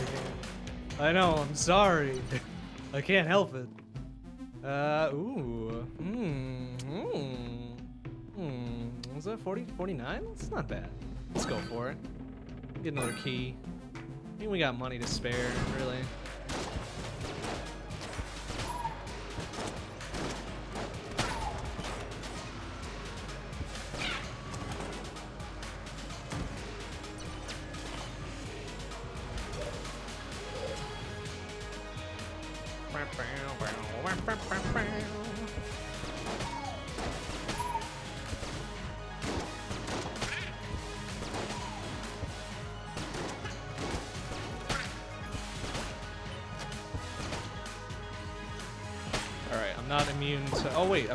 I know, I'm sorry. I can't help it. Uh, ooh. Hmm. Hmm. Hmm. Was that 40? 49? That's not bad. Let's go for it. Get another key. I think we got money to spare, really.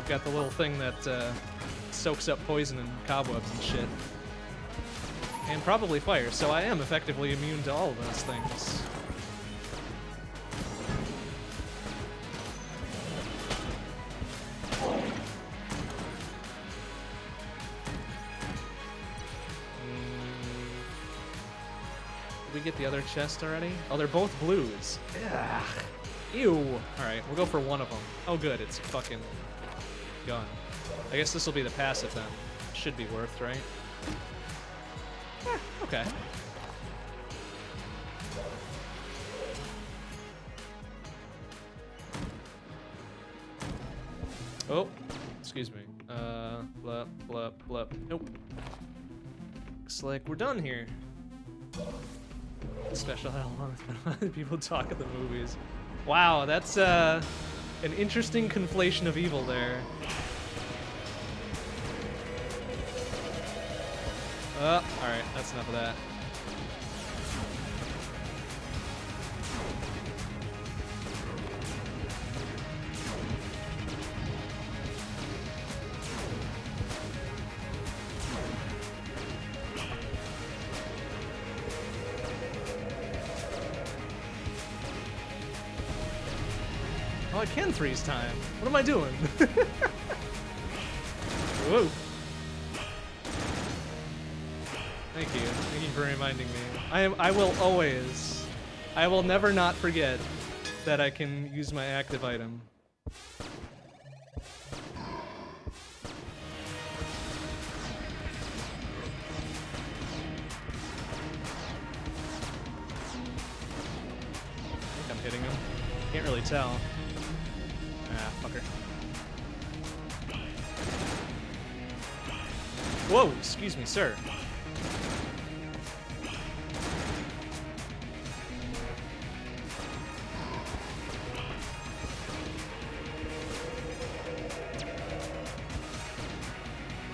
I've got the little thing that uh, soaks up poison and cobwebs and shit. And probably fire, so I am effectively immune to all of those things. Mm. Did we get the other chest already? Oh, they're both blues. Ugh. Ew. Alright, we'll go for one of them. Oh good, it's fucking gun. I guess this will be the passive then. Should be worth, right? Eh, okay. Oh, excuse me. Uh, blup, blup, blup. Nope. Looks like we're done here. Special how long it's been people talk at the movies. Wow, that's uh, an interesting conflation of evil there. Uh, alright, that's enough of that. Can freeze time. What am I doing? Whoa. Thank you. Thank you for reminding me. I am I will always I will never not forget that I can use my active item. I think I'm hitting him. Can't really tell. Ah, fucker. Whoa, excuse me, sir.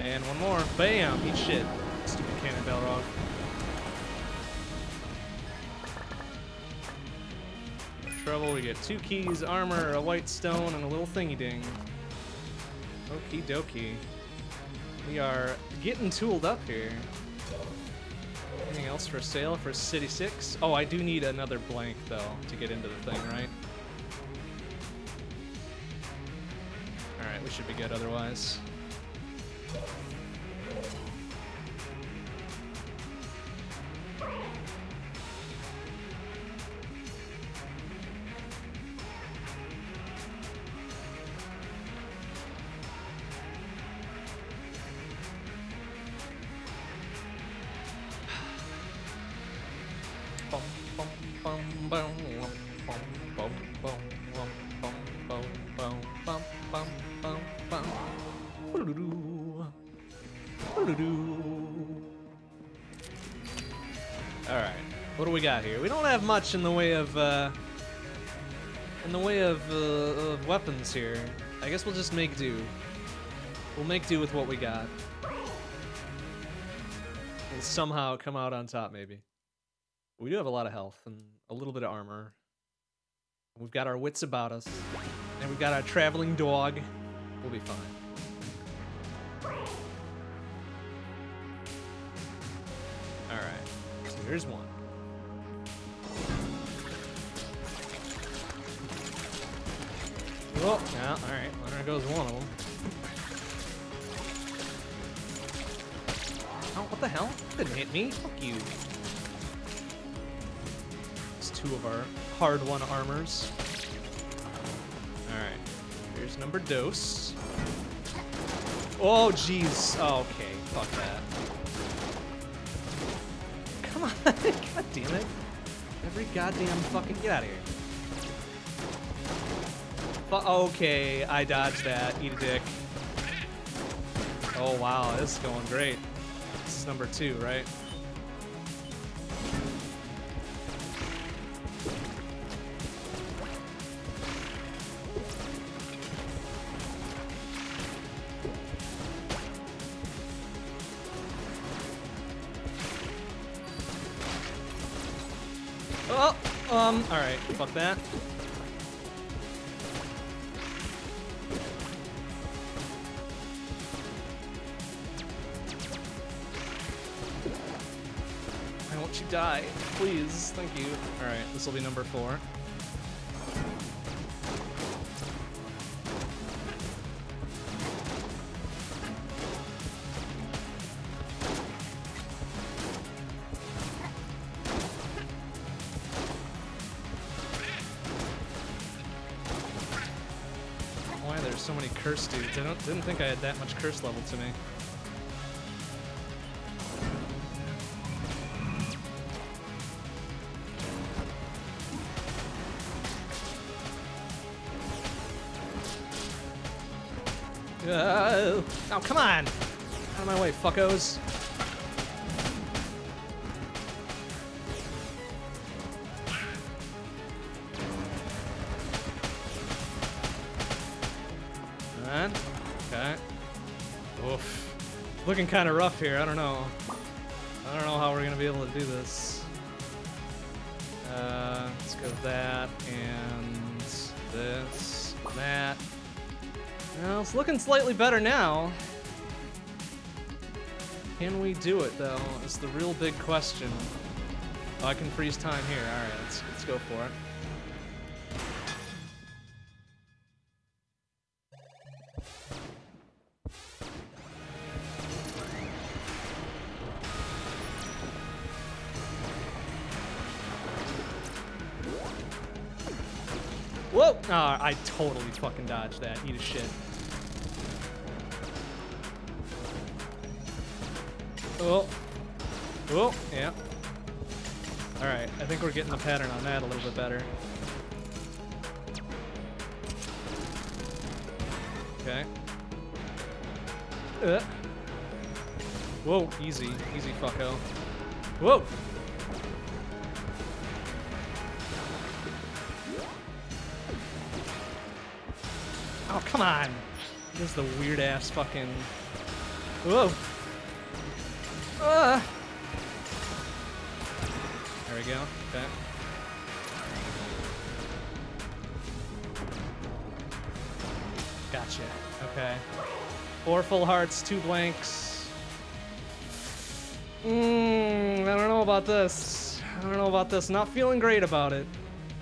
And one more. Bam! Eat shit. Stupid Cannonbalrog. Trouble, we get two keys, armor, a white stone, and a little thingy ding. Okie dokie. We are getting tooled up here. Anything else for sale for City 6? Oh, I do need another blank, though, to get into the thing, right? Alright, we should be good otherwise. Got here? We don't have much in the way of uh, in the way of, uh, of weapons here. I guess we'll just make do. We'll make do with what we got. We'll somehow come out on top, maybe. We do have a lot of health and a little bit of armor. We've got our wits about us. And we've got our traveling dog. We'll be fine. Alright, so here's one. Oh, yeah, alright. There goes one of them. Oh, what the hell? Didn't hit me. Fuck you. It's two of our hard-won armors. Alright. Here's number dose. Oh, jeez. Oh, okay. Fuck that. Come on. God damn it. Every goddamn fucking... Get out of here. Okay, I dodged that. Eat a dick. Oh wow, this is going great. This is number two, right? This will be number four. Why there's so many curse dudes? I don't didn't think I had that much curse level to me. Come on! Out of my way, fuckos. Man. Okay. Oof. Looking kind of rough here. I don't know. I don't know how we're gonna be able to do this. Uh, let's go that and this, that. Well, it's looking slightly better now. Can we do it though? Is the real big question. Oh, I can freeze time here. All right, let's let's go for it. Whoa! Oh, I totally fucking dodged that. Eat a shit. The pattern on that a little bit better. Okay. Uh. Whoa, easy. Easy, fucko. Whoa! Oh, come on! This is the weird ass fucking. Whoa! Full hearts, two blanks. Mmm, I don't know about this. I don't know about this. Not feeling great about it.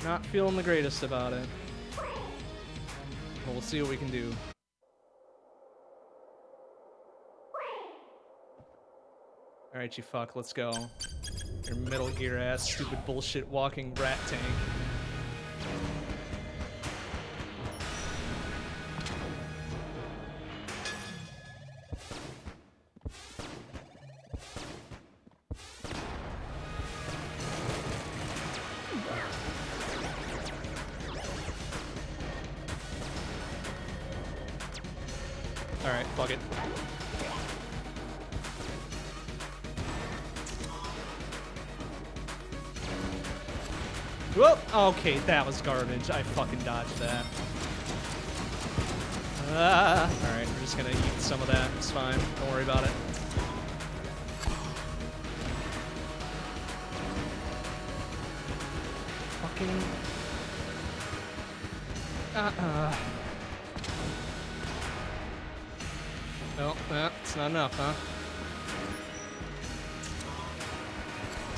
Not feeling the greatest about it. But we'll see what we can do. Alright, you fuck, let's go. Your Metal Gear ass, stupid bullshit walking rat tank. Okay, that was garbage. I fucking dodged that. Ah. Alright, we're just gonna eat some of that. It's fine. Don't worry about it. Fucking... Uh-uh. No, that's not enough, huh?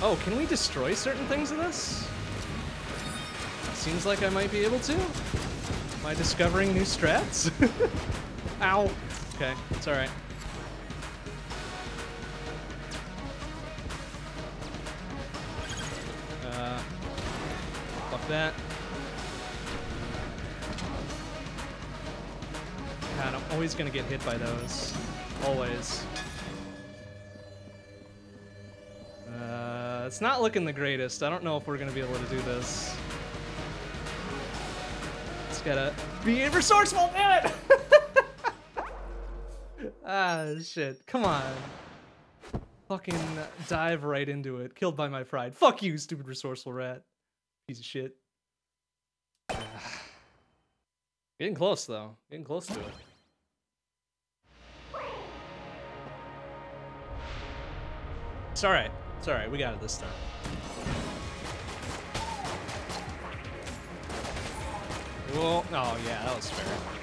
Oh, can we destroy certain things of this? Seems like I might be able to. Am I discovering new strats? Ow. Okay, it's alright. Uh, fuck that. God, I'm always gonna get hit by those. Always. Uh, it's not looking the greatest. I don't know if we're gonna be able to do this gotta be resourceful, damn it! ah, shit. Come on. Fucking dive right into it. Killed by my pride. Fuck you, stupid resourceful rat. Piece of shit. Getting close, though. Getting close to it. It's alright. It's alright. We got it this time. Well, oh yeah, that was fair.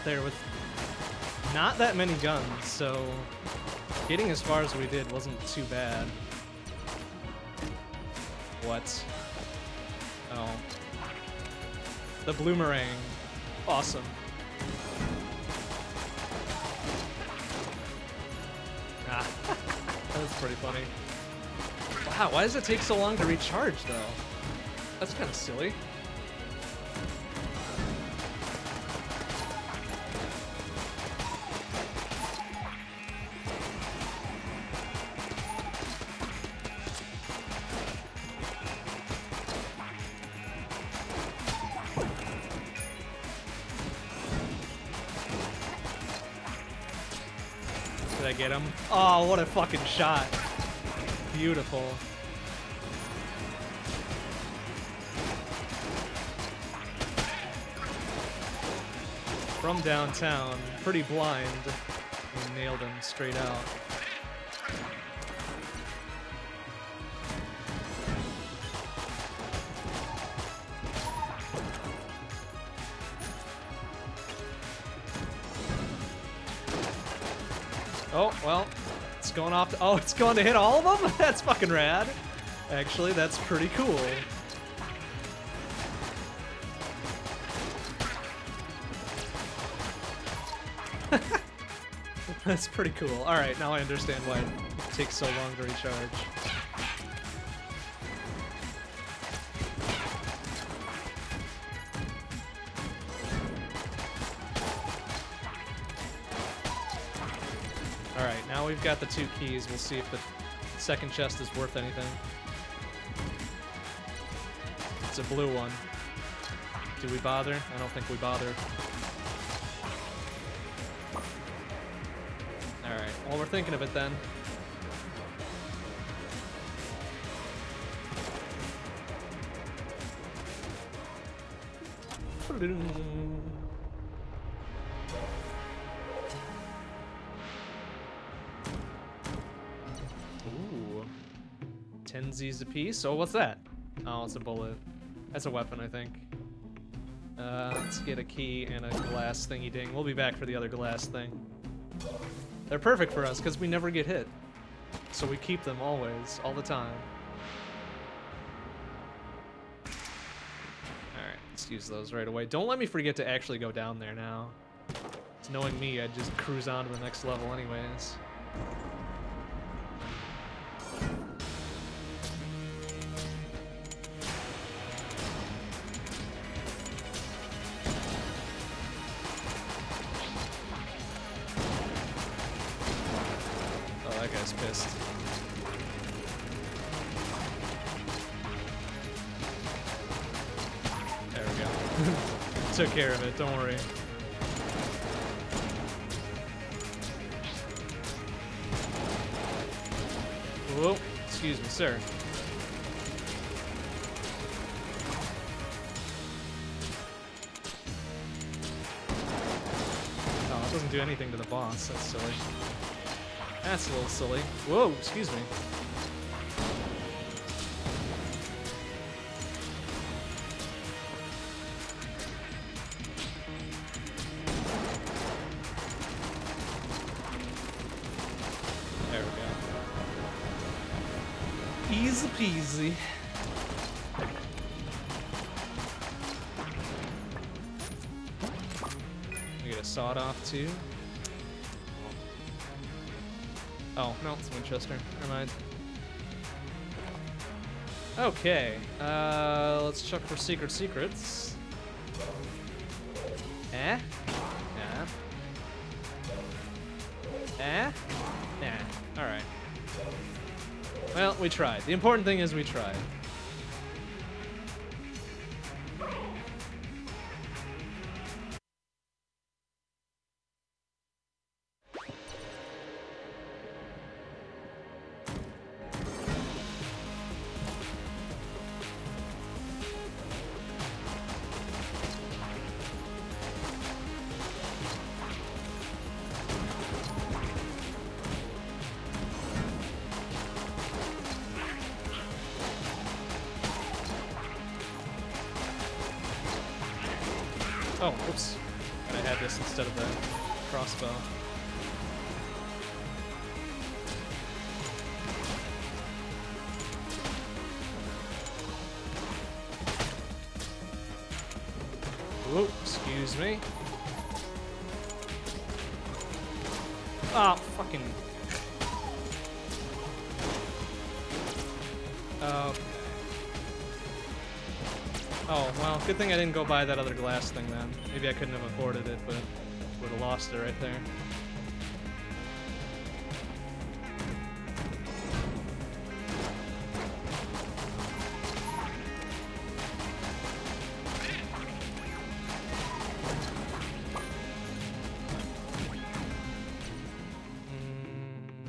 Got there with not that many guns, so getting as far as we did wasn't too bad. What? Oh. The bloomerang. Awesome. Ah, that was pretty funny. Wow, why does it take so long to recharge, though? That's kind of silly. What a fucking shot. Beautiful. From downtown, pretty blind. We nailed him straight out. Going off to, oh, it's going to hit all of them? That's fucking rad. Actually, that's pretty cool. that's pretty cool. Alright, now I understand why it takes so long to recharge. We've got the two keys. We'll see if the second chest is worth anything. It's a blue one. Do we bother? I don't think we bother. Alright, well we're thinking of it then. Z's a piece. Oh, what's that? Oh, it's a bullet. That's a weapon, I think. Uh, let's get a key and a glass thingy ding. We'll be back for the other glass thing. They're perfect for us because we never get hit. So we keep them always, all the time. Alright, let's use those right away. Don't let me forget to actually go down there now. It's knowing me, I'd just cruise on to the next level anyways. Pissed. There we go. Took care of it, don't worry. Whoa, excuse me, sir. Oh, it doesn't do anything to the boss. That's silly. That's a little silly. Whoa, excuse me. Never mind. Okay, uh, let's check for secret secrets. Eh? Yeah. Eh? Nah. Alright. Well, we tried. The important thing is we tried. Didn't go buy that other glass thing then. Maybe I couldn't have afforded it, but would have lost it right there.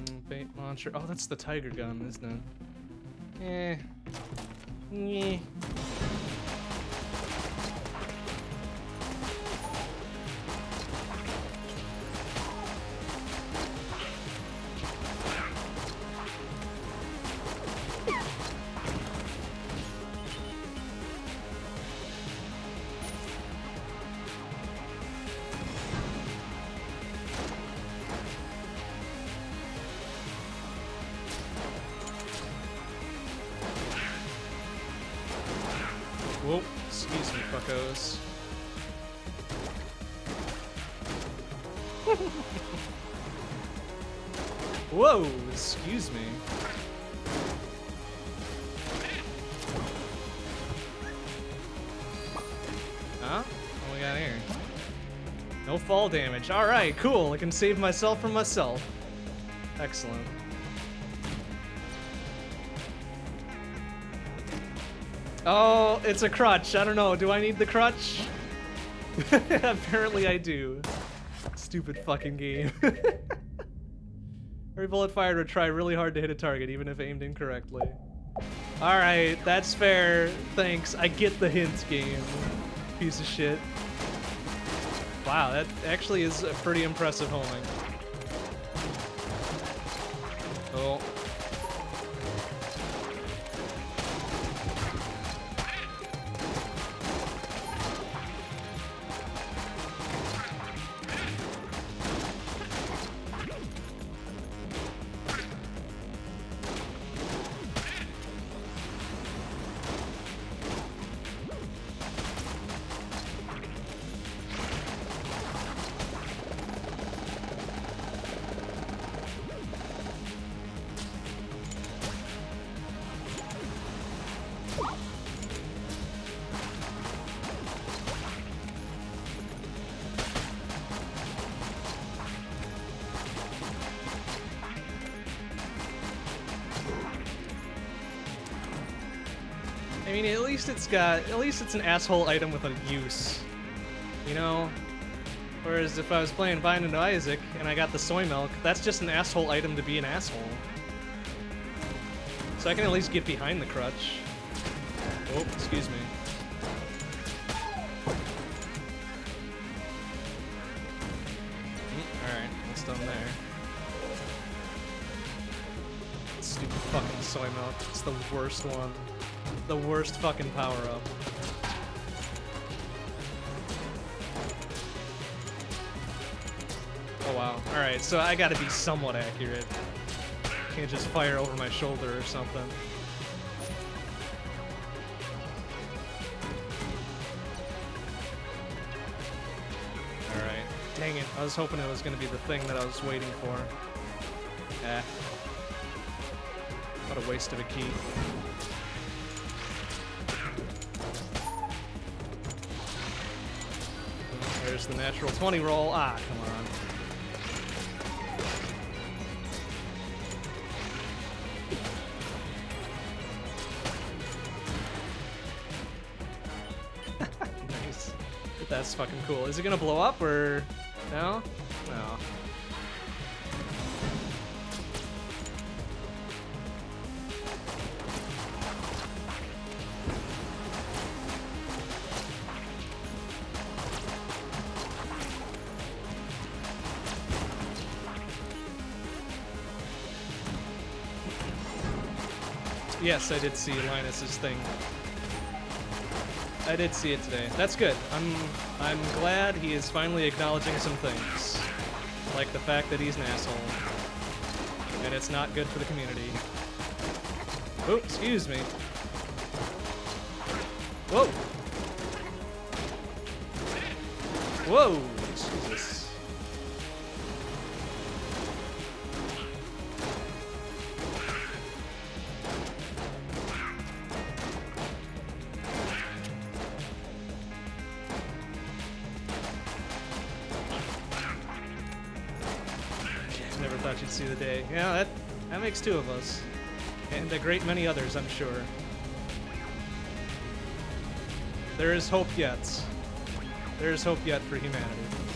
Mm, bait launcher. Oh, that's the tiger gun, isn't it? Damage. Alright, cool. I can save myself from myself. Excellent. Oh, it's a crutch. I don't know. Do I need the crutch? Apparently I do. Stupid fucking game. Every bullet fired would try really hard to hit a target, even if aimed incorrectly. Alright, that's fair. Thanks. I get the hint, game. Piece of shit. Wow, that actually is a pretty impressive homing. Mean, at least it's got, at least it's an asshole item with a use. You know? Whereas if I was playing Binding of Isaac and I got the soy milk, that's just an asshole item to be an asshole. So I can at least get behind the crutch. Oh, excuse me. Mm, Alright, that's done there. Stupid fucking soy milk. It's the worst one. The worst fucking power-up. Oh wow. Alright, so I gotta be somewhat accurate. Can't just fire over my shoulder or something. Alright. Dang it, I was hoping it was gonna be the thing that I was waiting for. Eh. What a waste of a key. The natural 20 roll. Ah, come on. nice. That's fucking cool. Is it gonna blow up or? No. Yes, I did see Linus's thing. I did see it today. That's good. I'm I'm glad he is finally acknowledging some things. Like the fact that he's an asshole. And it's not good for the community. Oh, excuse me. Whoa! Whoa! Two of us. And a great many others, I'm sure. There is hope yet. There is hope yet for humanity.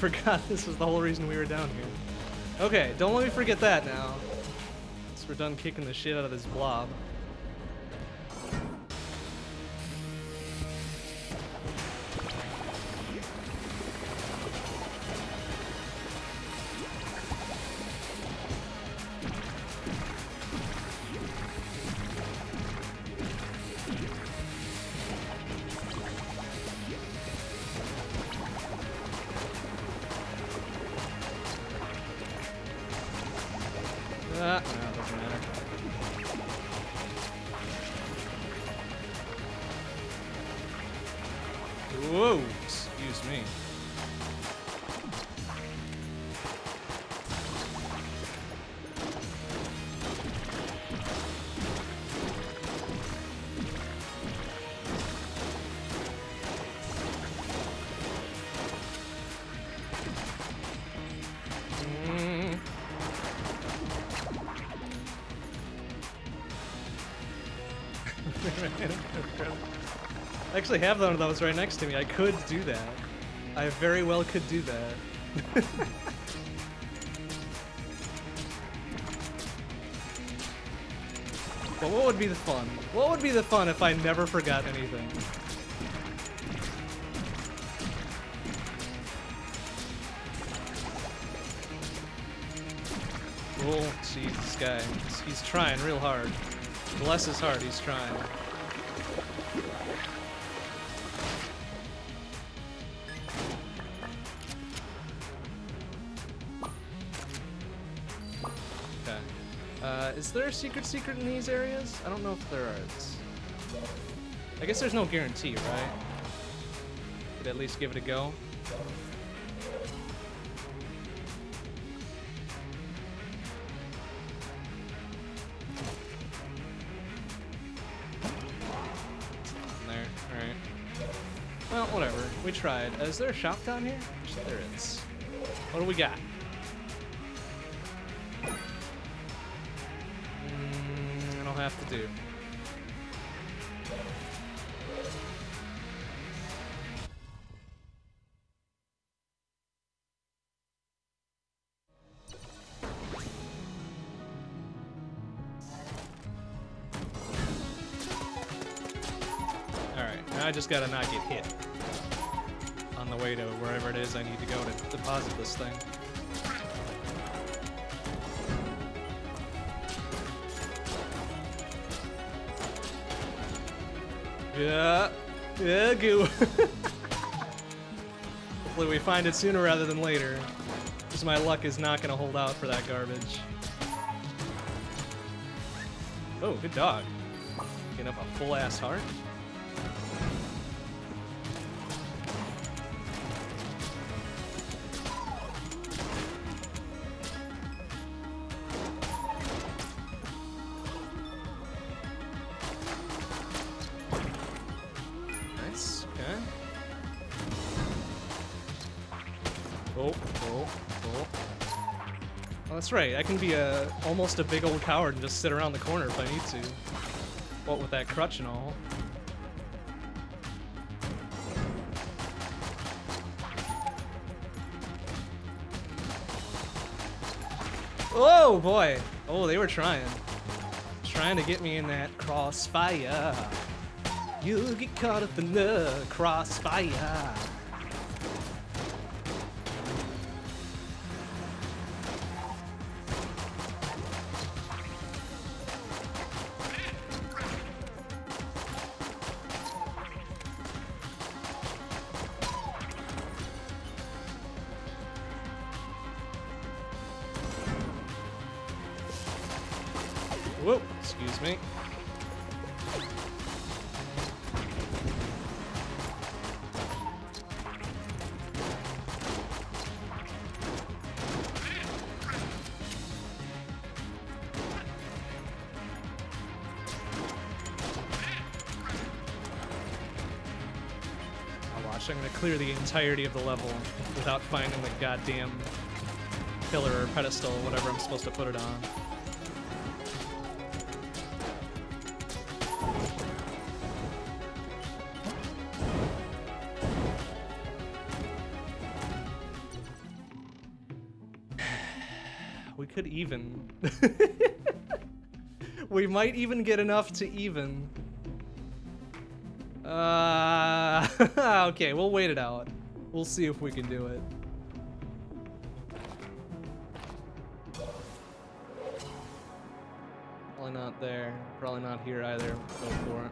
Forgot this was the whole reason we were down here. Okay, don't let me forget that now. Once we're done kicking the shit out of this blob. I actually have one of those right next to me. I could do that. I very well could do that. but what would be the fun? What would be the fun if I never forgot anything? Oh, jeez, this guy. He's, he's trying real hard. Bless his heart, he's trying. Okay. Uh, is there a secret secret in these areas? I don't know if there is. I guess there's no guarantee, right? Could at least give it a go. Tried. Uh, is there a shop down here? There is. What do we got? Mm, I don't have to do. Alright, now I just gotta not get hit to it is I need to go to deposit this thing. Yeah, yeah, goo. Hopefully we find it sooner rather than later. Because my luck is not gonna hold out for that garbage. Oh, good dog. Getting up a full ass heart. That's right. I can be a almost a big old coward and just sit around the corner if I need to. What with that crutch and all. Oh boy! Oh, they were trying. Trying to get me in that crossfire. You'll get caught up in the crossfire. Entirety of the level without finding the goddamn pillar or pedestal, whatever I'm supposed to put it on. We could even. we might even get enough to even. Uh, okay, we'll wait it out. We'll see if we can do it. Probably not there. Probably not here either. Go for it.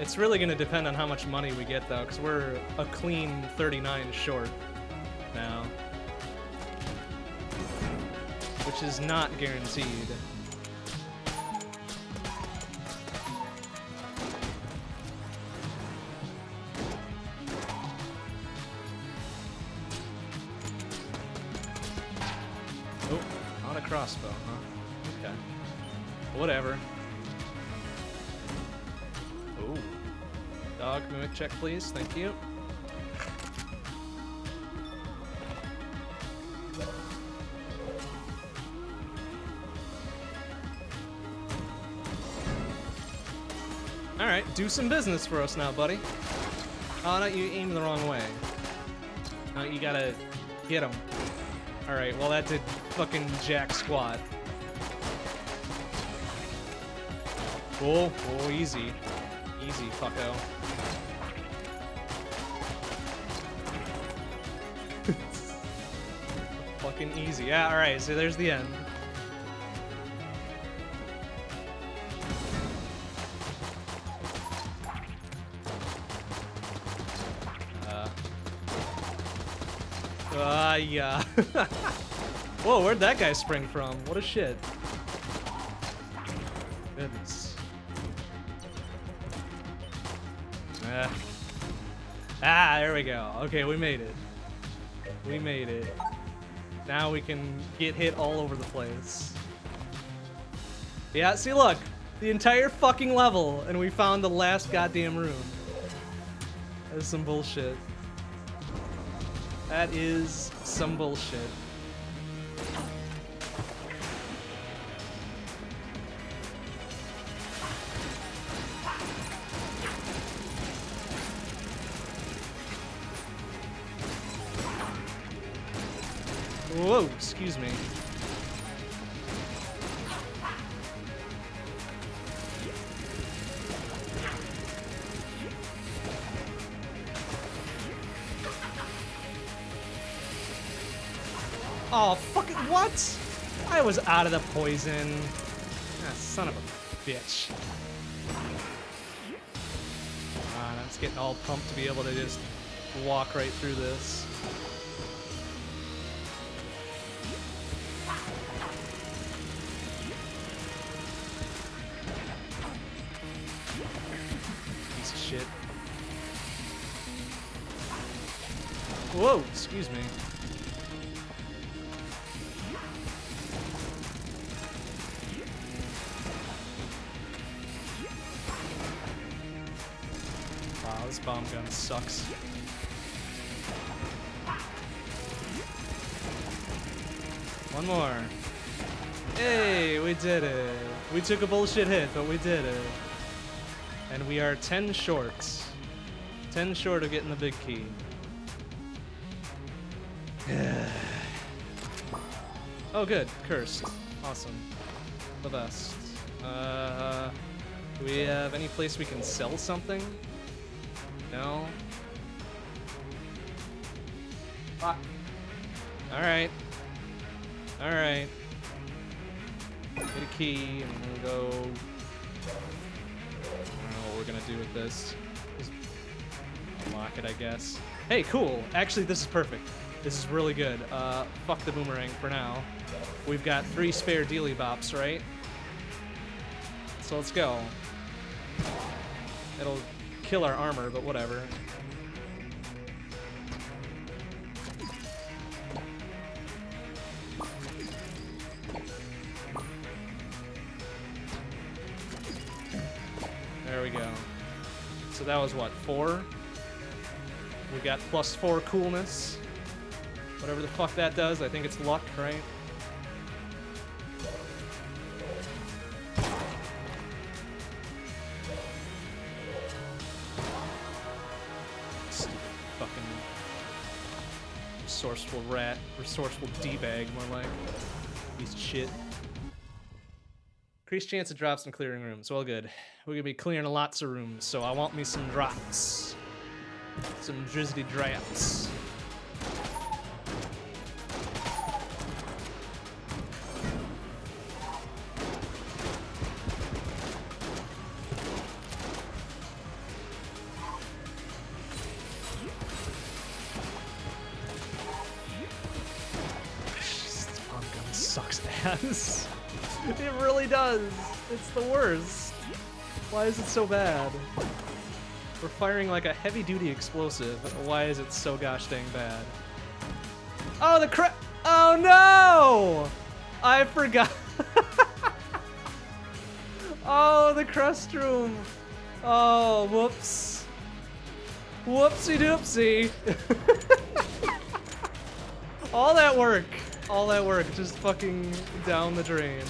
It's really going to depend on how much money we get, though, because we're a clean 39 short is not guaranteed. Oh, not a crossbow, huh? Okay. Whatever. Oh. Dog mimic check, please. Thank you. Do some business for us now, buddy. Oh, no, you aimed the wrong way. No, you gotta get him. Alright, well that did fucking jack squat. Oh, oh, easy. Easy, fucko. Fucking easy. Yeah, alright, so there's the end. Yeah. Whoa, where'd that guy spring from? What a shit. Goodness. Ah. ah, there we go. Okay, we made it. We made it. Now we can get hit all over the place. Yeah, see, look. The entire fucking level, and we found the last goddamn room. That's some bullshit. That is some bullshit. The poison. Ah, son of a bitch. Ah, that's getting all pumped to be able to just walk right through this. Took a bullshit hit, but we did it. And we are 10 short. 10 short of getting the big key. oh, good. Cursed. Awesome. The best. Uh, do we have any place we can sell something? No? Fuck. Alright. Key, and we'll go... I don't know what we're gonna do with this. Just unlock it, I guess. Hey, cool! Actually, this is perfect. This is really good. Uh, fuck the boomerang for now. We've got three spare dealy bops, right? So let's go. It'll kill our armor, but whatever. That was what, four? We got plus four coolness. Whatever the fuck that does, I think it's luck, right? Stupid fucking resourceful rat, resourceful d-bag, more like piece of shit. Increased chance of drops in clearing rooms. Well, good. We're gonna be clearing lots of rooms, so I want me some drops. Some drizzly drops. This sucks. it really does. It's the worst. Why is it so bad? We're firing like a heavy-duty explosive. Why is it so gosh dang bad? Oh, the cra- Oh no! I forgot. oh, the crust room. Oh, whoops. Whoopsie doopsie. all that work, all that work, just fucking down the drain.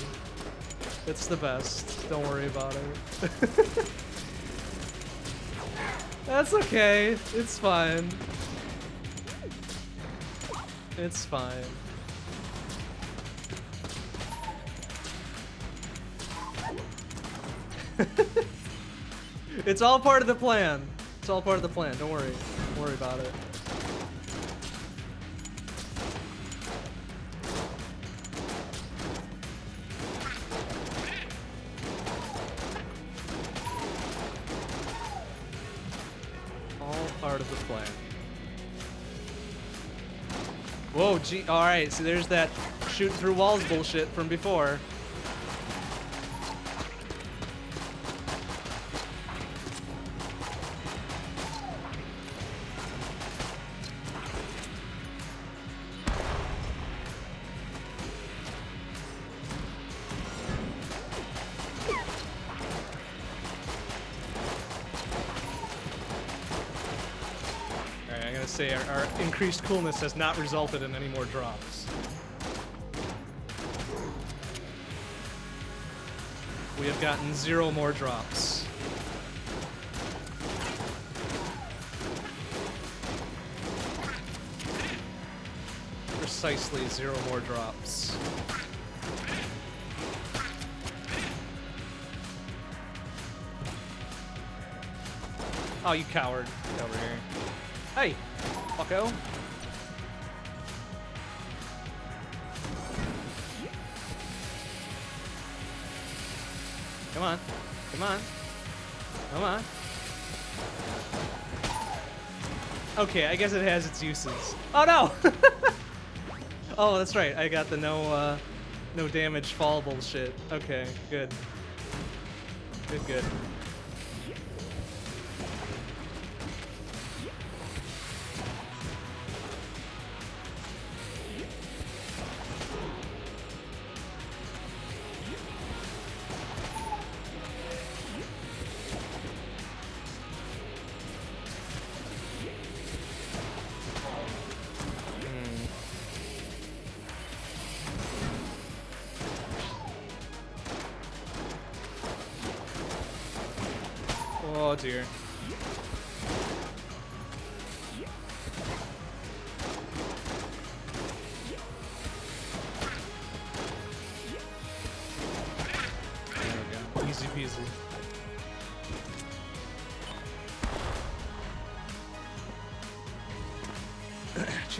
It's the best. Don't worry about it. That's okay. It's fine. It's fine. it's all part of the plan. It's all part of the plan. Don't worry. Don't worry about it. Gee. All right, so there's that shoot through walls bullshit from before. Increased coolness has not resulted in any more drops. We have gotten zero more drops. Precisely zero more drops. Oh, you coward. Come on. Come on. Come on. Okay, I guess it has its uses. Oh no! oh, that's right. I got the no uh no damage fall bullshit. Okay, good. Good, good.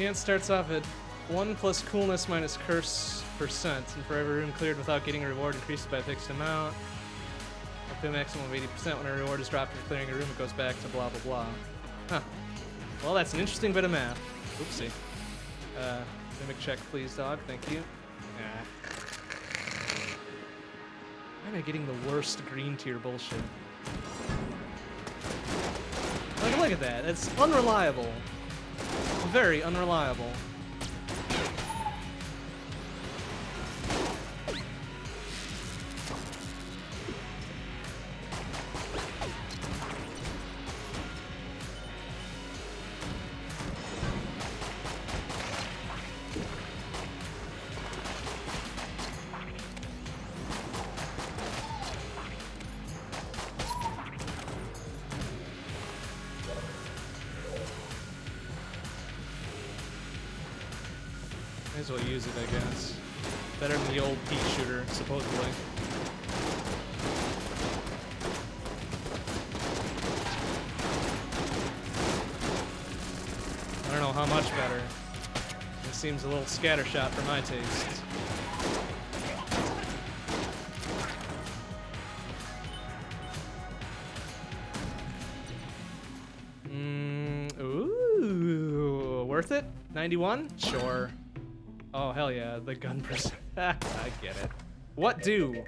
Chance starts off at 1 plus coolness minus curse percent, and for every room cleared without getting a reward increases by a fixed amount. Up to a maximum of 80%. When a reward is dropped for clearing a room, it goes back to blah blah blah. Huh. Well, that's an interesting bit of math. Oopsie. Uh, mimic check, please, dog. Thank you. Nah. Why am I getting the worst green tier bullshit? Like, look at that. It's unreliable. Very unreliable. Scattershot for my taste. Mm, ooh, worth it? 91? Sure. Oh, hell yeah, the gun percent. I get it. What do?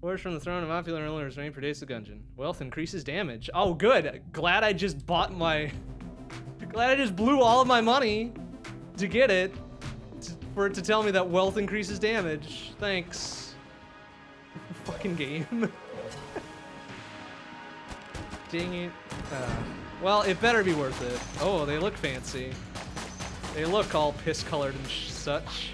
Orders from the throne of opulent rulers reign perdates the gungeon. Wealth increases damage. Oh, good. Glad I just bought my... Glad I just blew all of my money to get it. for it to tell me that wealth increases damage. Thanks. Fucking game. Dang it. Uh, well, it better be worth it. Oh, they look fancy. They look all piss-colored and such.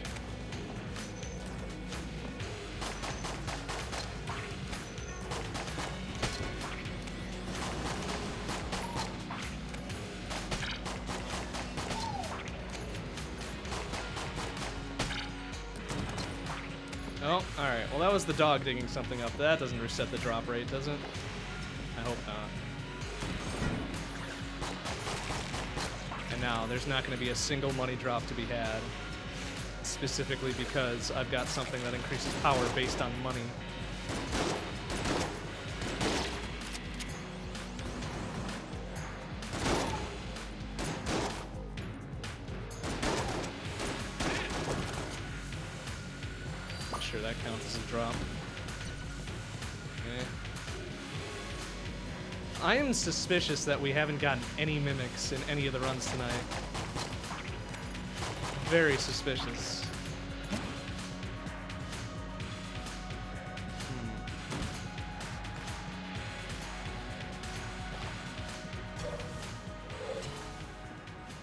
That was the dog digging something up. That doesn't reset the drop rate, does it? I hope not. And now, there's not going to be a single money drop to be had. Specifically because I've got something that increases power based on money. Am suspicious that we haven't gotten any mimics in any of the runs tonight. Very suspicious.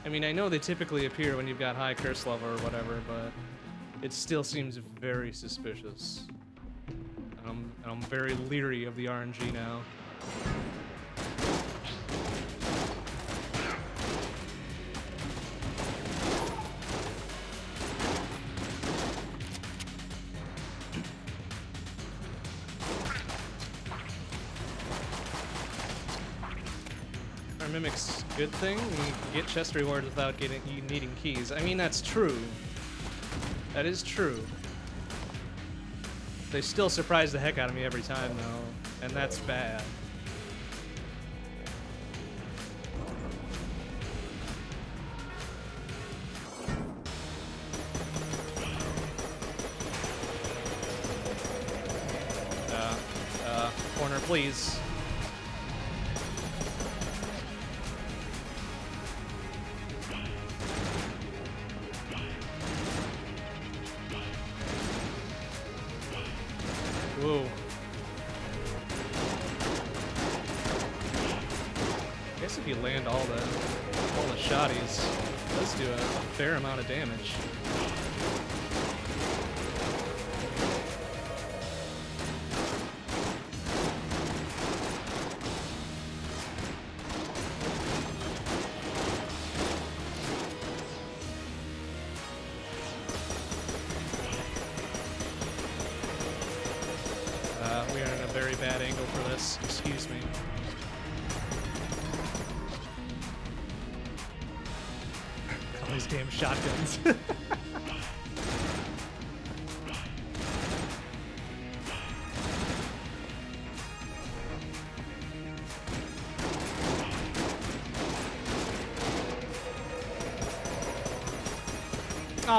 I mean, I know they typically appear when you've got high curse level or whatever, but it still seems very suspicious. And I'm, and I'm very leery of the RNG now. Thing. You get chest rewards without getting you needing keys. I mean, that's true. That is true. They still surprise the heck out of me every time, though, and that's bad. Uh, uh, corner, please.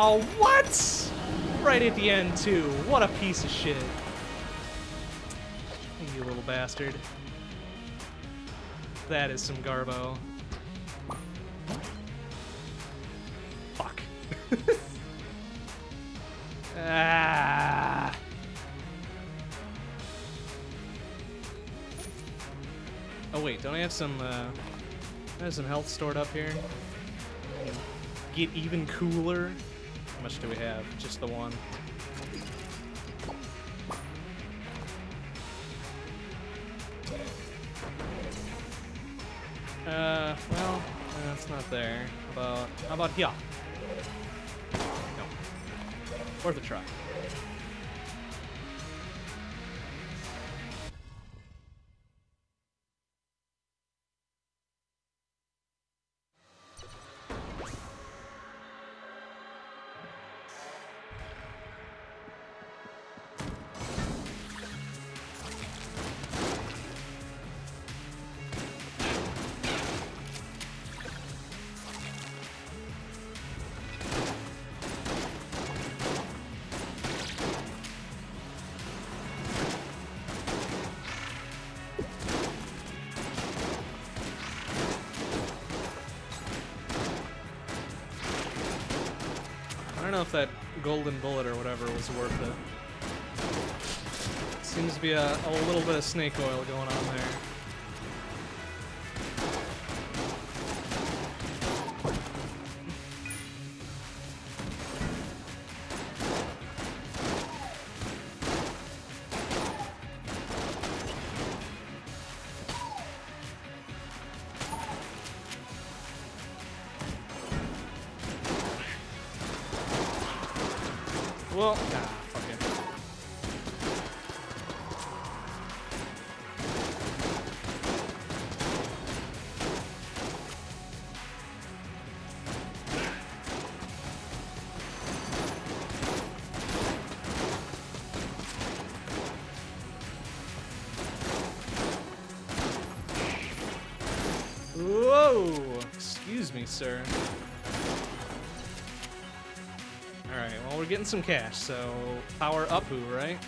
Oh, what? Right at the end, too. What a piece of shit. You little bastard. That is some garbo. Fuck. ah. Oh wait, don't I have some uh I have some health stored up here? Get even cooler. How much do we have? Just the one. Uh, well, that's not there. How about, how about here? No. Worth a try. Know if that golden bullet or whatever was worth it. Seems to be a, a little bit of snake oil going on there. Some cash, so power up who, right?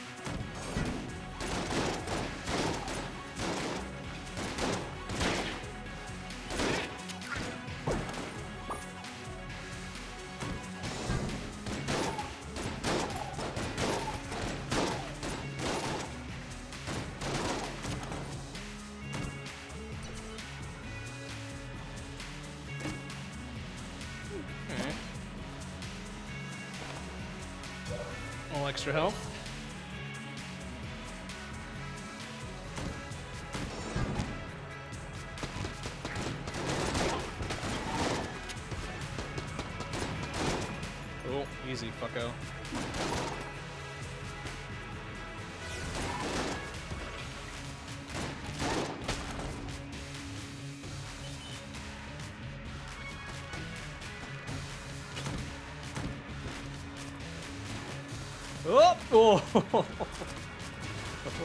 Oh!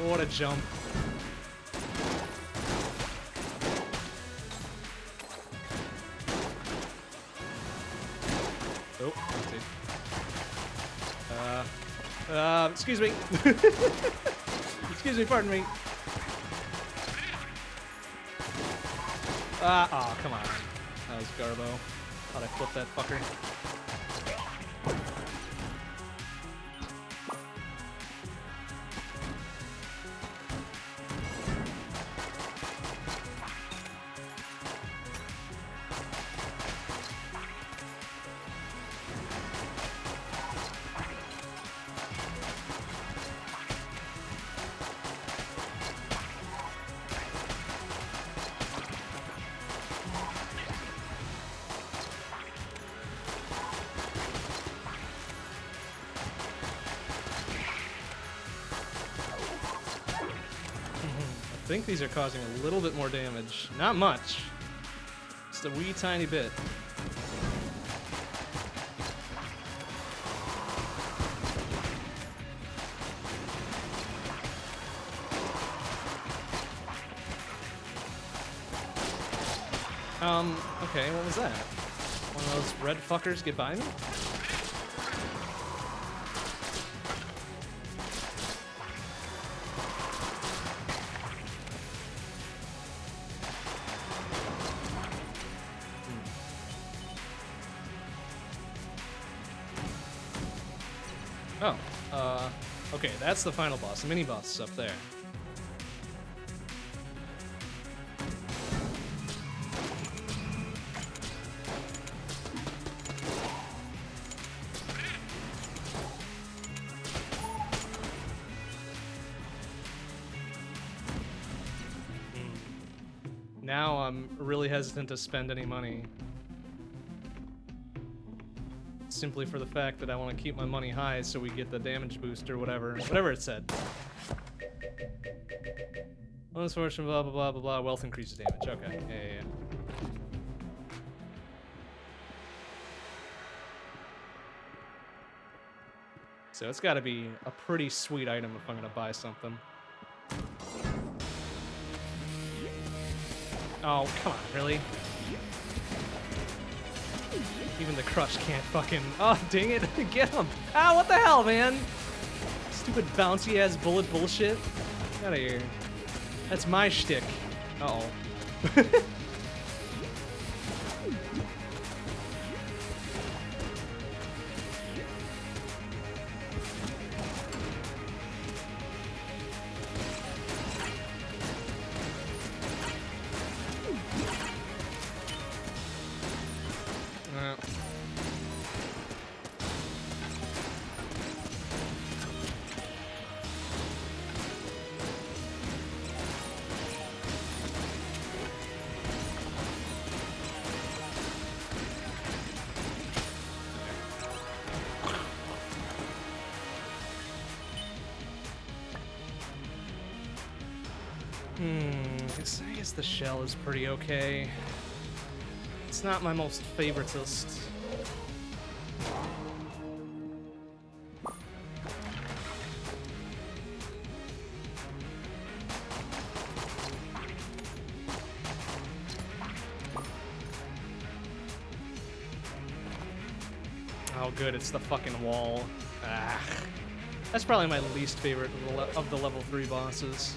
what a jump. Oh, empty. Uh, uh, excuse me. excuse me, pardon me. Ah, oh, come on. That was Garbo. Thought I flipped that fucker. Think these are causing a little bit more damage. Not much. Just a wee tiny bit. Um, okay, what was that? One of those red fuckers get by me? That's the final boss. The mini boss is up there. Hmm. Now I'm really hesitant to spend any money. Simply for the fact that I want to keep my money high so we get the damage boost or whatever. Whatever it said. Bonus fortune, blah, blah, blah, blah, blah. Wealth increases damage. Okay. Yeah, yeah, yeah. So it's got to be a pretty sweet item if I'm going to buy something. Oh, come on, really? Even the crush can't fucking. Oh, dang it! Get him! Ah, what the hell, man? Stupid bouncy ass bullet bullshit. Get out of here. That's my shtick. Uh oh. is pretty okay. It's not my most favoritist. Oh, good, it's the fucking wall. Ah. That's probably my least favorite of the, of the level 3 bosses.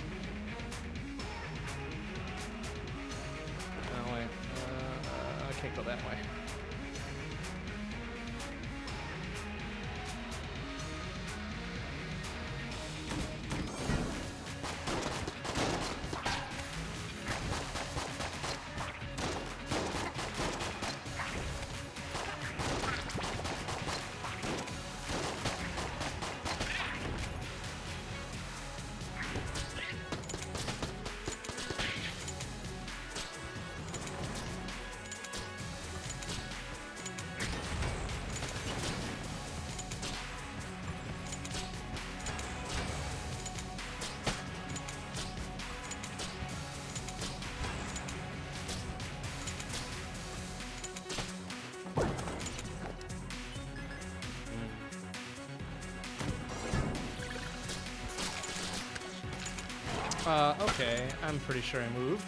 I'm pretty sure I moved.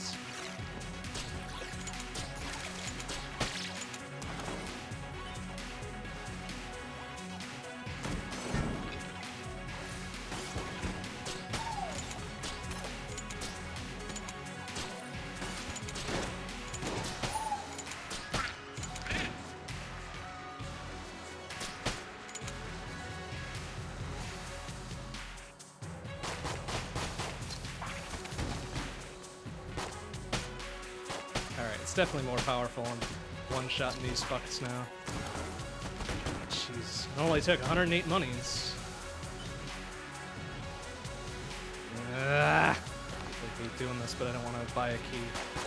Definitely more powerful on one-shot these fucks now. Jeez. It only took 108 monies. Ah, I hate doing this, but I don't want to buy a key.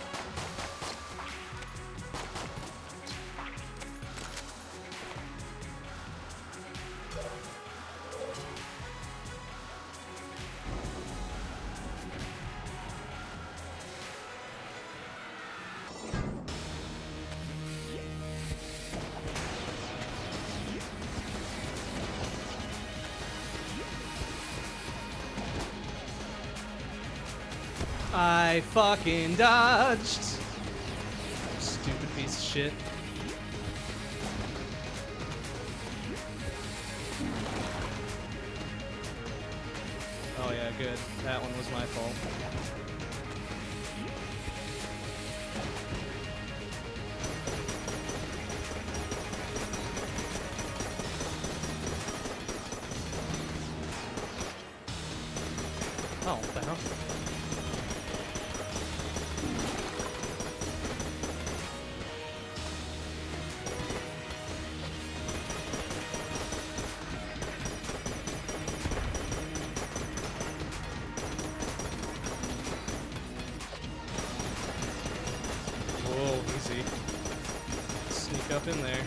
Fucking dodged. Up in there.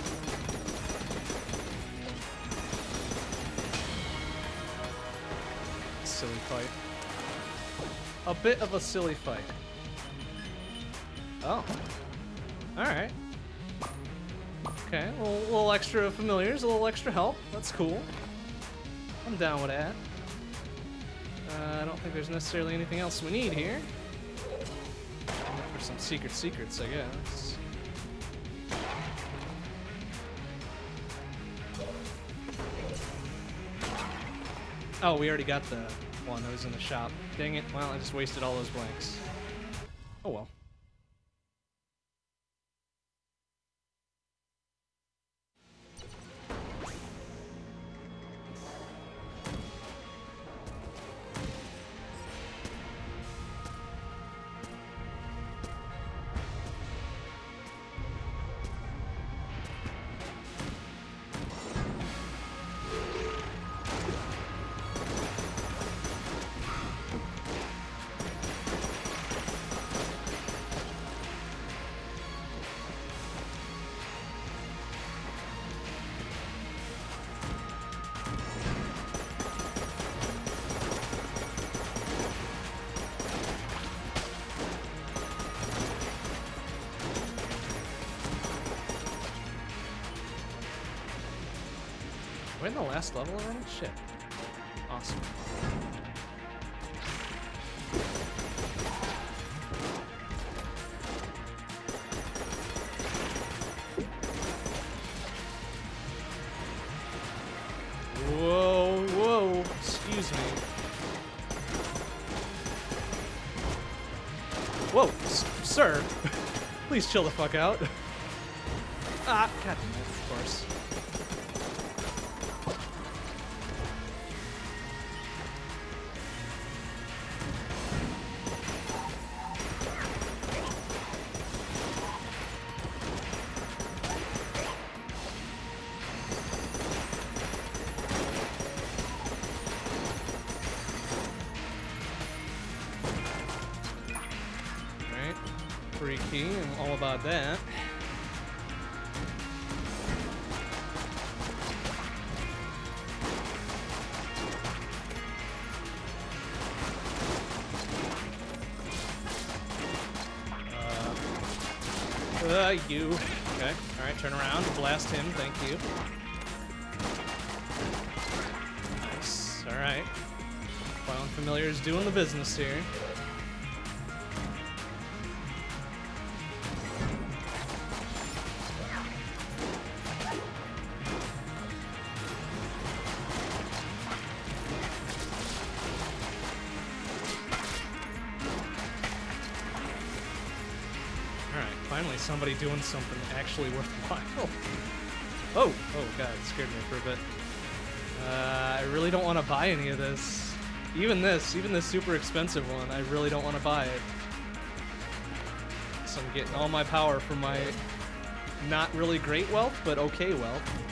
Silly fight. A bit of a silly fight. Oh. Alright. Okay, well, a little, little extra familiars, a little extra help. That's cool. I'm down with that. Uh, I don't think there's necessarily anything else we need here. For some secret secrets, I guess. Oh, we already got the one that was in the shop. Dang it. Well, I just wasted all those blanks. level already? Shit. Awesome. Whoa, whoa, excuse me. Whoa, sir, please chill the fuck out. business here. Somebody doing something actually worthwhile. Oh, oh god, it scared me for a bit. Uh, I really don't want to buy any of this. Even this, even this super expensive one, I really don't want to buy it. So I'm getting all my power from my not really great wealth, but okay wealth.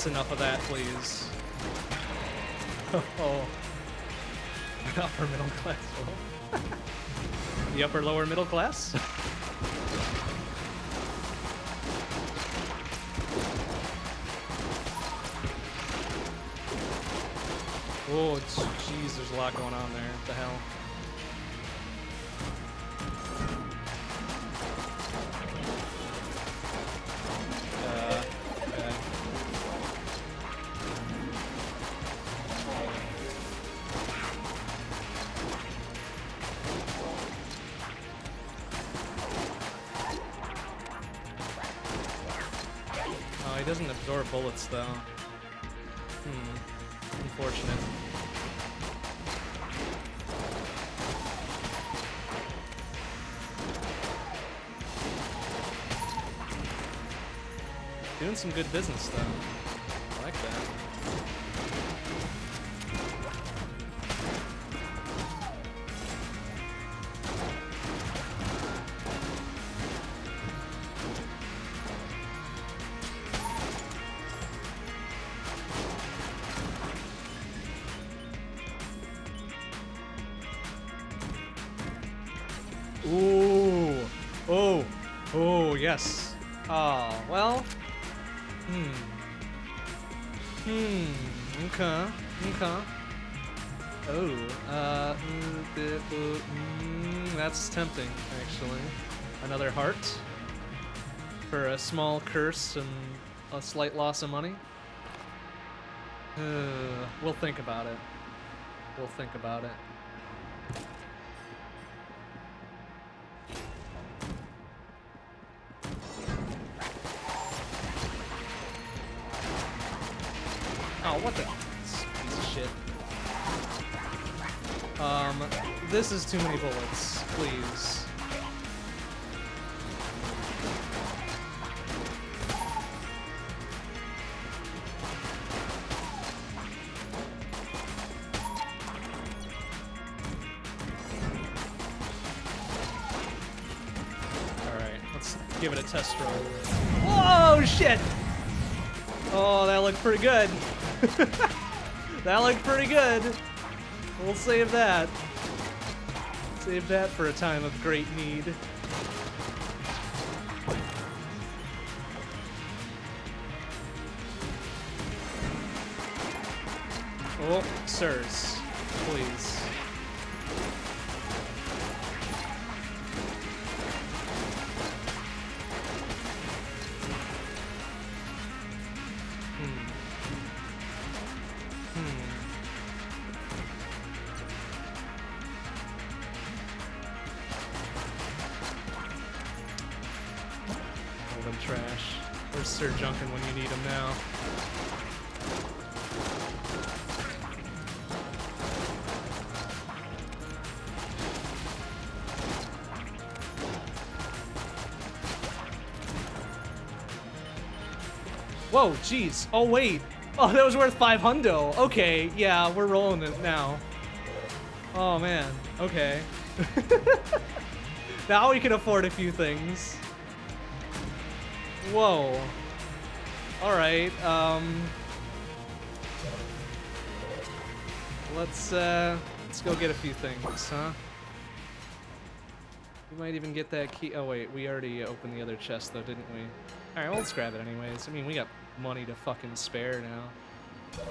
That's enough of that, please. oh. Upper middle class. the upper lower middle class? Oh, jeez, there's a lot going on there. What the hell? He doesn't absorb bullets though. Hmm. Unfortunate. Doing some good business though. Curse and a slight loss of money. Uh, we'll think about it. We'll think about it. Oh, what the piece of shit. Um, this is too many bullets, please. Pretty good. that looked pretty good. We'll save that. Save that for a time of great need. Jeez. Oh, wait. Oh, that was worth five hundo. Okay, yeah, we're rolling it now. Oh, man. Okay. now we can afford a few things. Whoa. Alright, um... Let's, uh... Let's go get a few things, huh? We might even get that key- oh wait, we already opened the other chest though, didn't we? Alright, well, let's grab it anyways. I mean, we got money to fucking spare now.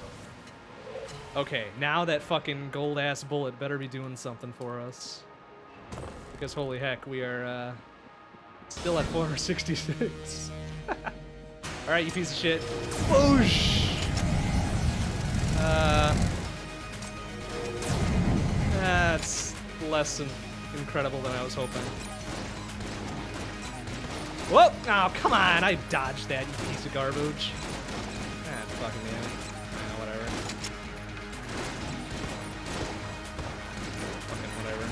Okay, now that fucking gold-ass bullet better be doing something for us. Because holy heck, we are, uh, still at 466. Alright, you piece of shit. Whoosh! Uh... That's less than incredible than I was hoping. Whoa! Oh, come on! I dodged that, you piece of garbage. Ah, fucking damn it. Ah, whatever. Fucking whatever.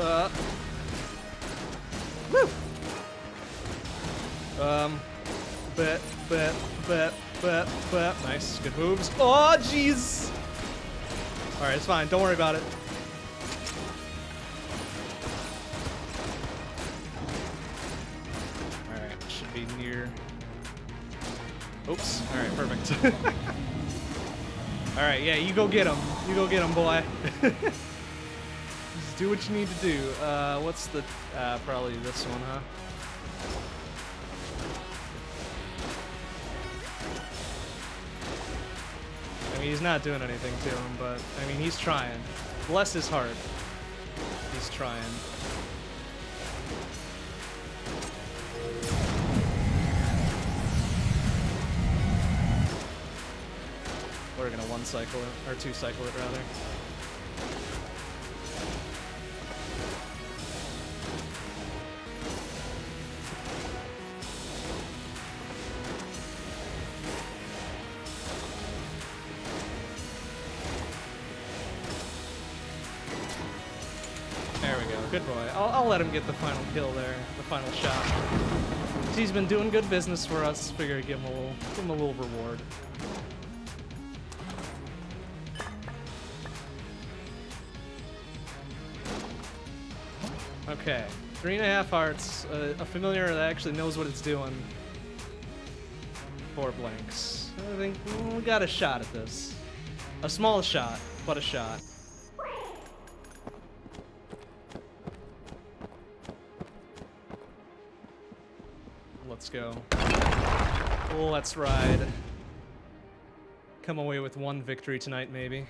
Uh. Woo! Um. Bet, bet, bet, bet, bet. Nice, good moves. Oh, jeez! Fine. Don't worry about it. Alright, should be near... Oops. Alright, perfect. Alright, yeah, you go get him. You go get him, boy. Just do what you need to do. Uh, what's the... Uh, probably this one, huh? He's not doing anything to him, but, I mean, he's trying. Bless his heart. He's trying. We're gonna one cycle it, or two cycle it rather. Let him get the final kill there, the final shot. He's been doing good business for us. Figure give him a little, give him a little reward. Okay, three and a half hearts. Uh, a familiar that actually knows what it's doing. Four blanks. I think we got a shot at this. A small shot, but a shot. Let's go. Let's ride. Come away with one victory tonight, maybe.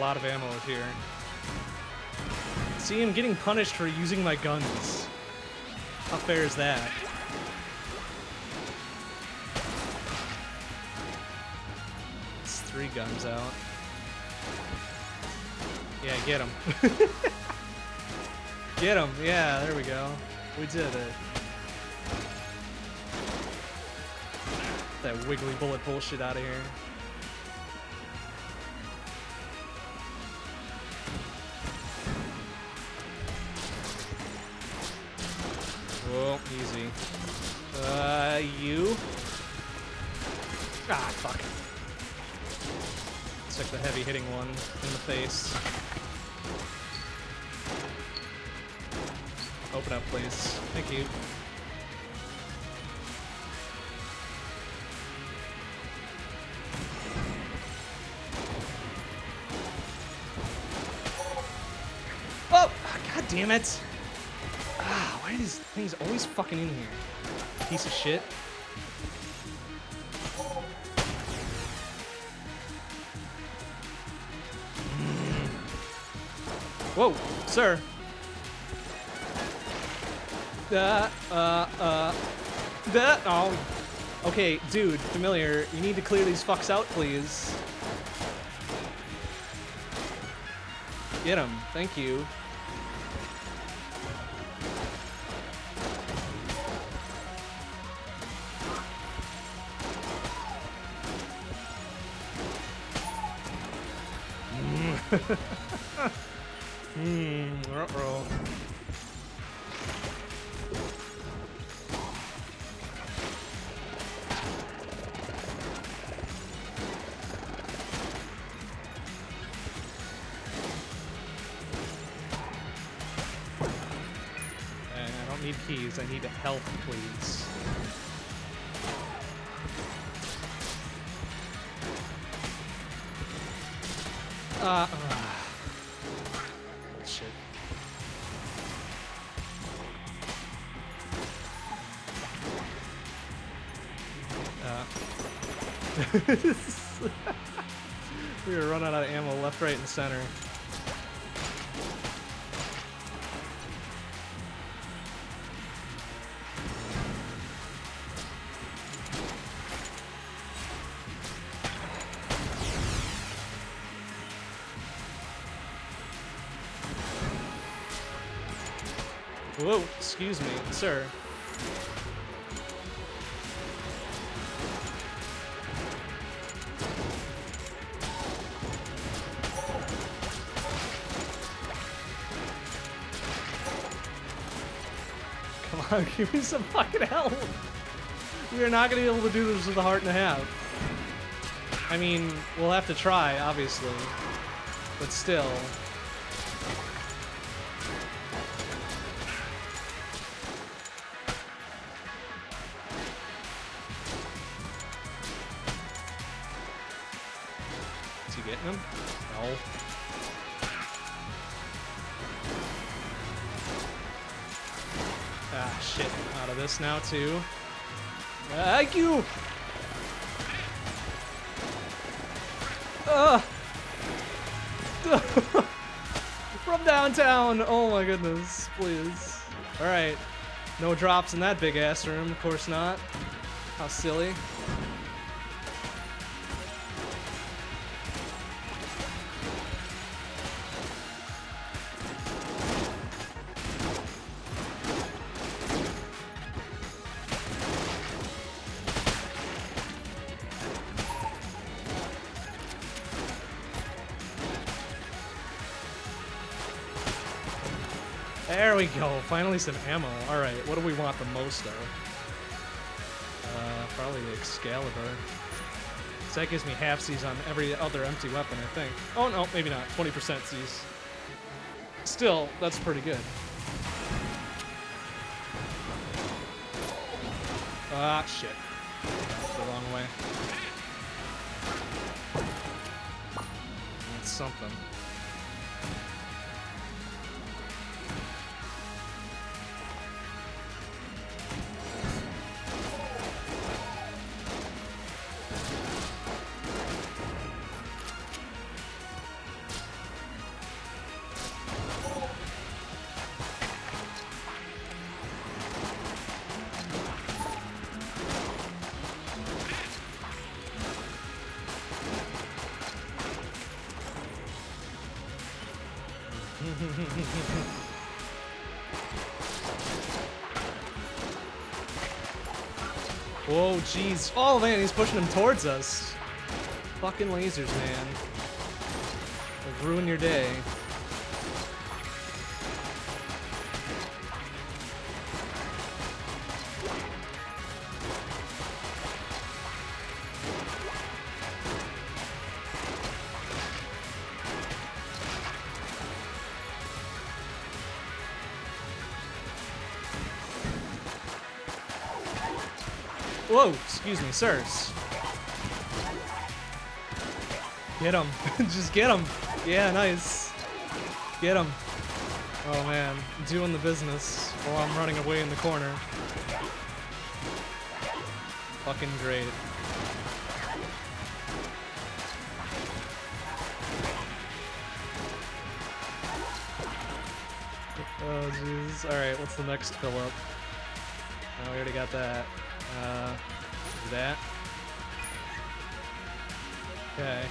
Lot of ammo here. See, I'm getting punished for using my guns. How fair is that? It's three guns out. Yeah, get him. get him. Yeah, there we go. We did it. That wiggly bullet bullshit out of here. Face. Open up, please. Thank you. Oh! God damn it! Ah, why are these things always fucking in here? Piece of shit. Whoa, sir. Uh, uh, uh. Duh. Oh. Okay, dude, familiar. You need to clear these fucks out, please. Get him. Thank you. Center. Whoa, excuse me, sir. Give me some fucking help. We are not gonna be able to do this with a heart and a half. I mean, we'll have to try, obviously. But still. Now, too. Thank you! Ugh! From downtown! Oh my goodness, please. Alright. No drops in that big ass room, of course not. How silly. Finally some ammo. Alright, what do we want the most of? Uh, probably the Excalibur. So that gives me half C's on every other empty weapon, I think. Oh, no, maybe not. 20% C's. Still, that's pretty good. Ah, shit. The wrong way. That's something. pushing them towards us. Fucking lasers, man. They'll ruin your day. Whoa, excuse me, sirs. Get him. Just get him. Yeah, nice. Get him. Oh man, doing the business while I'm running away in the corner. Fucking great. Oh jeez. Alright, what's the next fill up? Oh, we already got that. Uh, that. Okay.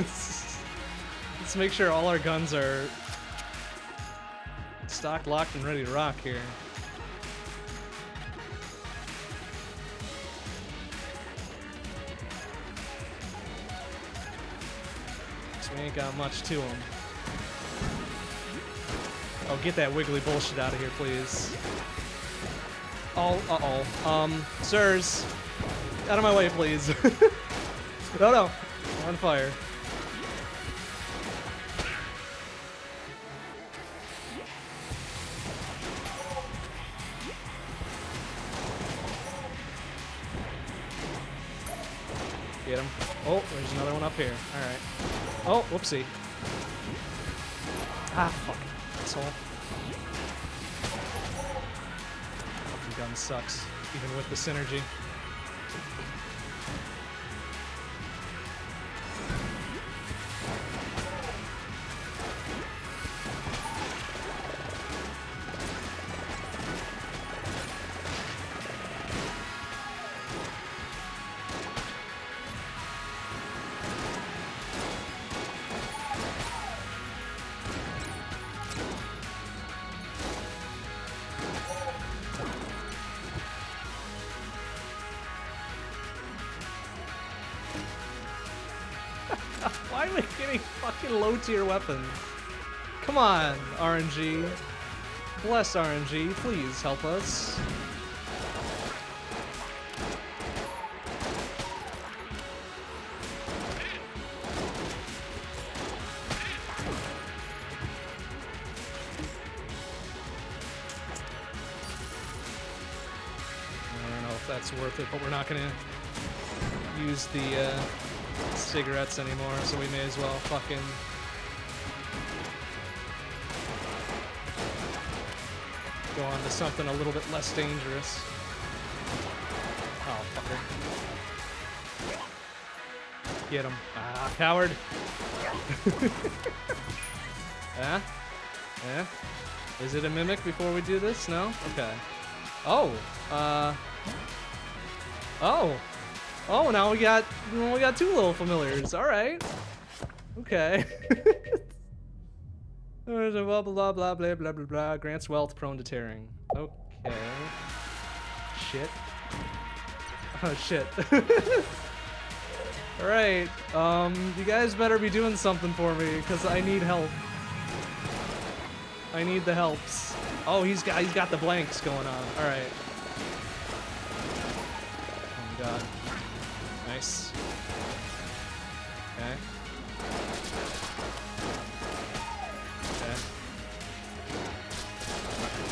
Let's make sure all our guns are stocked, locked, and ready to rock here. So we ain't got much to them. Oh, get that wiggly bullshit out of here, please. Oh, uh-oh. Um, sirs. Out of my way, please. no, no. On fire. Alright. Oh, whoopsie. Ah, fuck. Asshole. Fucking gun sucks, even with the synergy. Fucking low tier weapons? Come on, RNG. Bless RNG, please help us. I don't know if that's worth it, but we're not gonna use the uh, cigarettes anymore, so we may as well fucking go on to something a little bit less dangerous. Oh, fucker. Get him. Ah, coward. yeah? Yeah? Is it a mimic before we do this? No? Okay. Oh, uh... Oh! Oh, now we got well, we got two little familiars. All right. Okay. blah blah blah blah blah blah blah. Grants wealth prone to tearing. Okay. Shit. Oh shit. All right. Um, you guys better be doing something for me, cause I need help. I need the helps. Oh, he's got he's got the blanks going on. All right. Nice. Okay. Okay.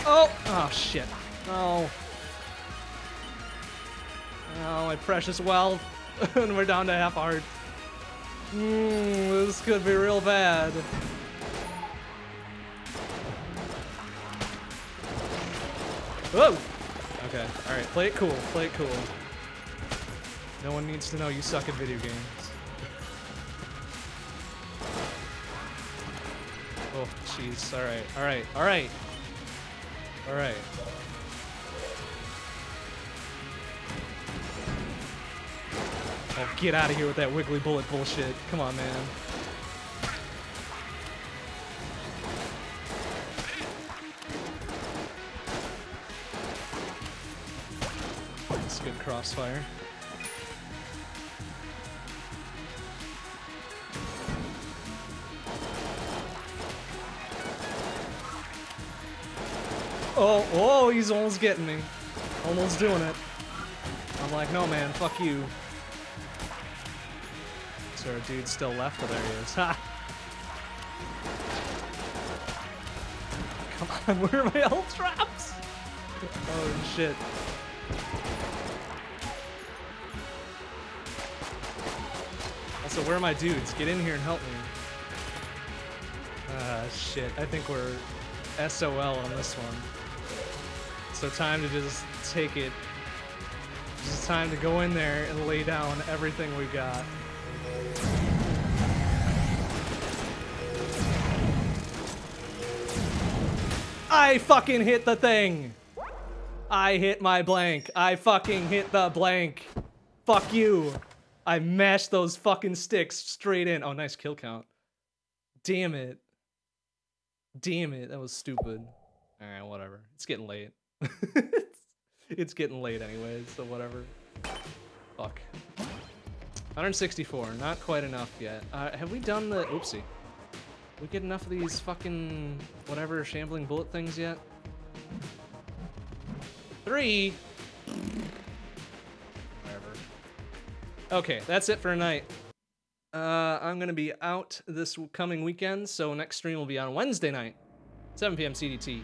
Oh! Oh, shit. No. Oh, my precious wealth. and we're down to half heart. Mmm, this could be real bad. Whoa! Okay, alright, play it cool, play it cool. No one needs to know you suck at video games. Oh, jeez. Alright, alright, alright. Alright. Oh, get out of here with that wiggly bullet bullshit. Come on, man. That's good crossfire. Oh, oh, he's almost getting me. Almost doing it. I'm like, no man, fuck you. Is there a dude still left? Oh, there he is. Ha! Come on, where are my health traps? oh shit. Also, where are my dudes? Get in here and help me. Ah, uh, shit. I think we're SOL on this one. So time to just take it. Just time to go in there and lay down everything we got. I fucking hit the thing! I hit my blank. I fucking hit the blank. Fuck you. I mashed those fucking sticks straight in. Oh, nice kill count. Damn it. Damn it. That was stupid. Alright, whatever. It's getting late. It's, it's getting late anyways, so whatever. Fuck. 164. Not quite enough yet. Uh, have we done the... Oopsie. We get enough of these fucking whatever shambling bullet things yet? Three. Whatever. Okay, that's it for tonight. Uh, I'm gonna be out this coming weekend, so next stream will be on Wednesday night, 7 p.m. CDT.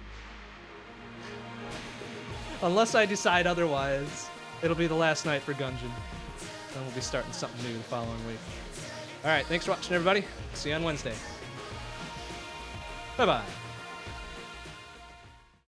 Unless I decide otherwise, it'll be the last night for Gungeon. Then we'll be starting something new the following week. All right, thanks for watching, everybody. See you on Wednesday. Bye bye.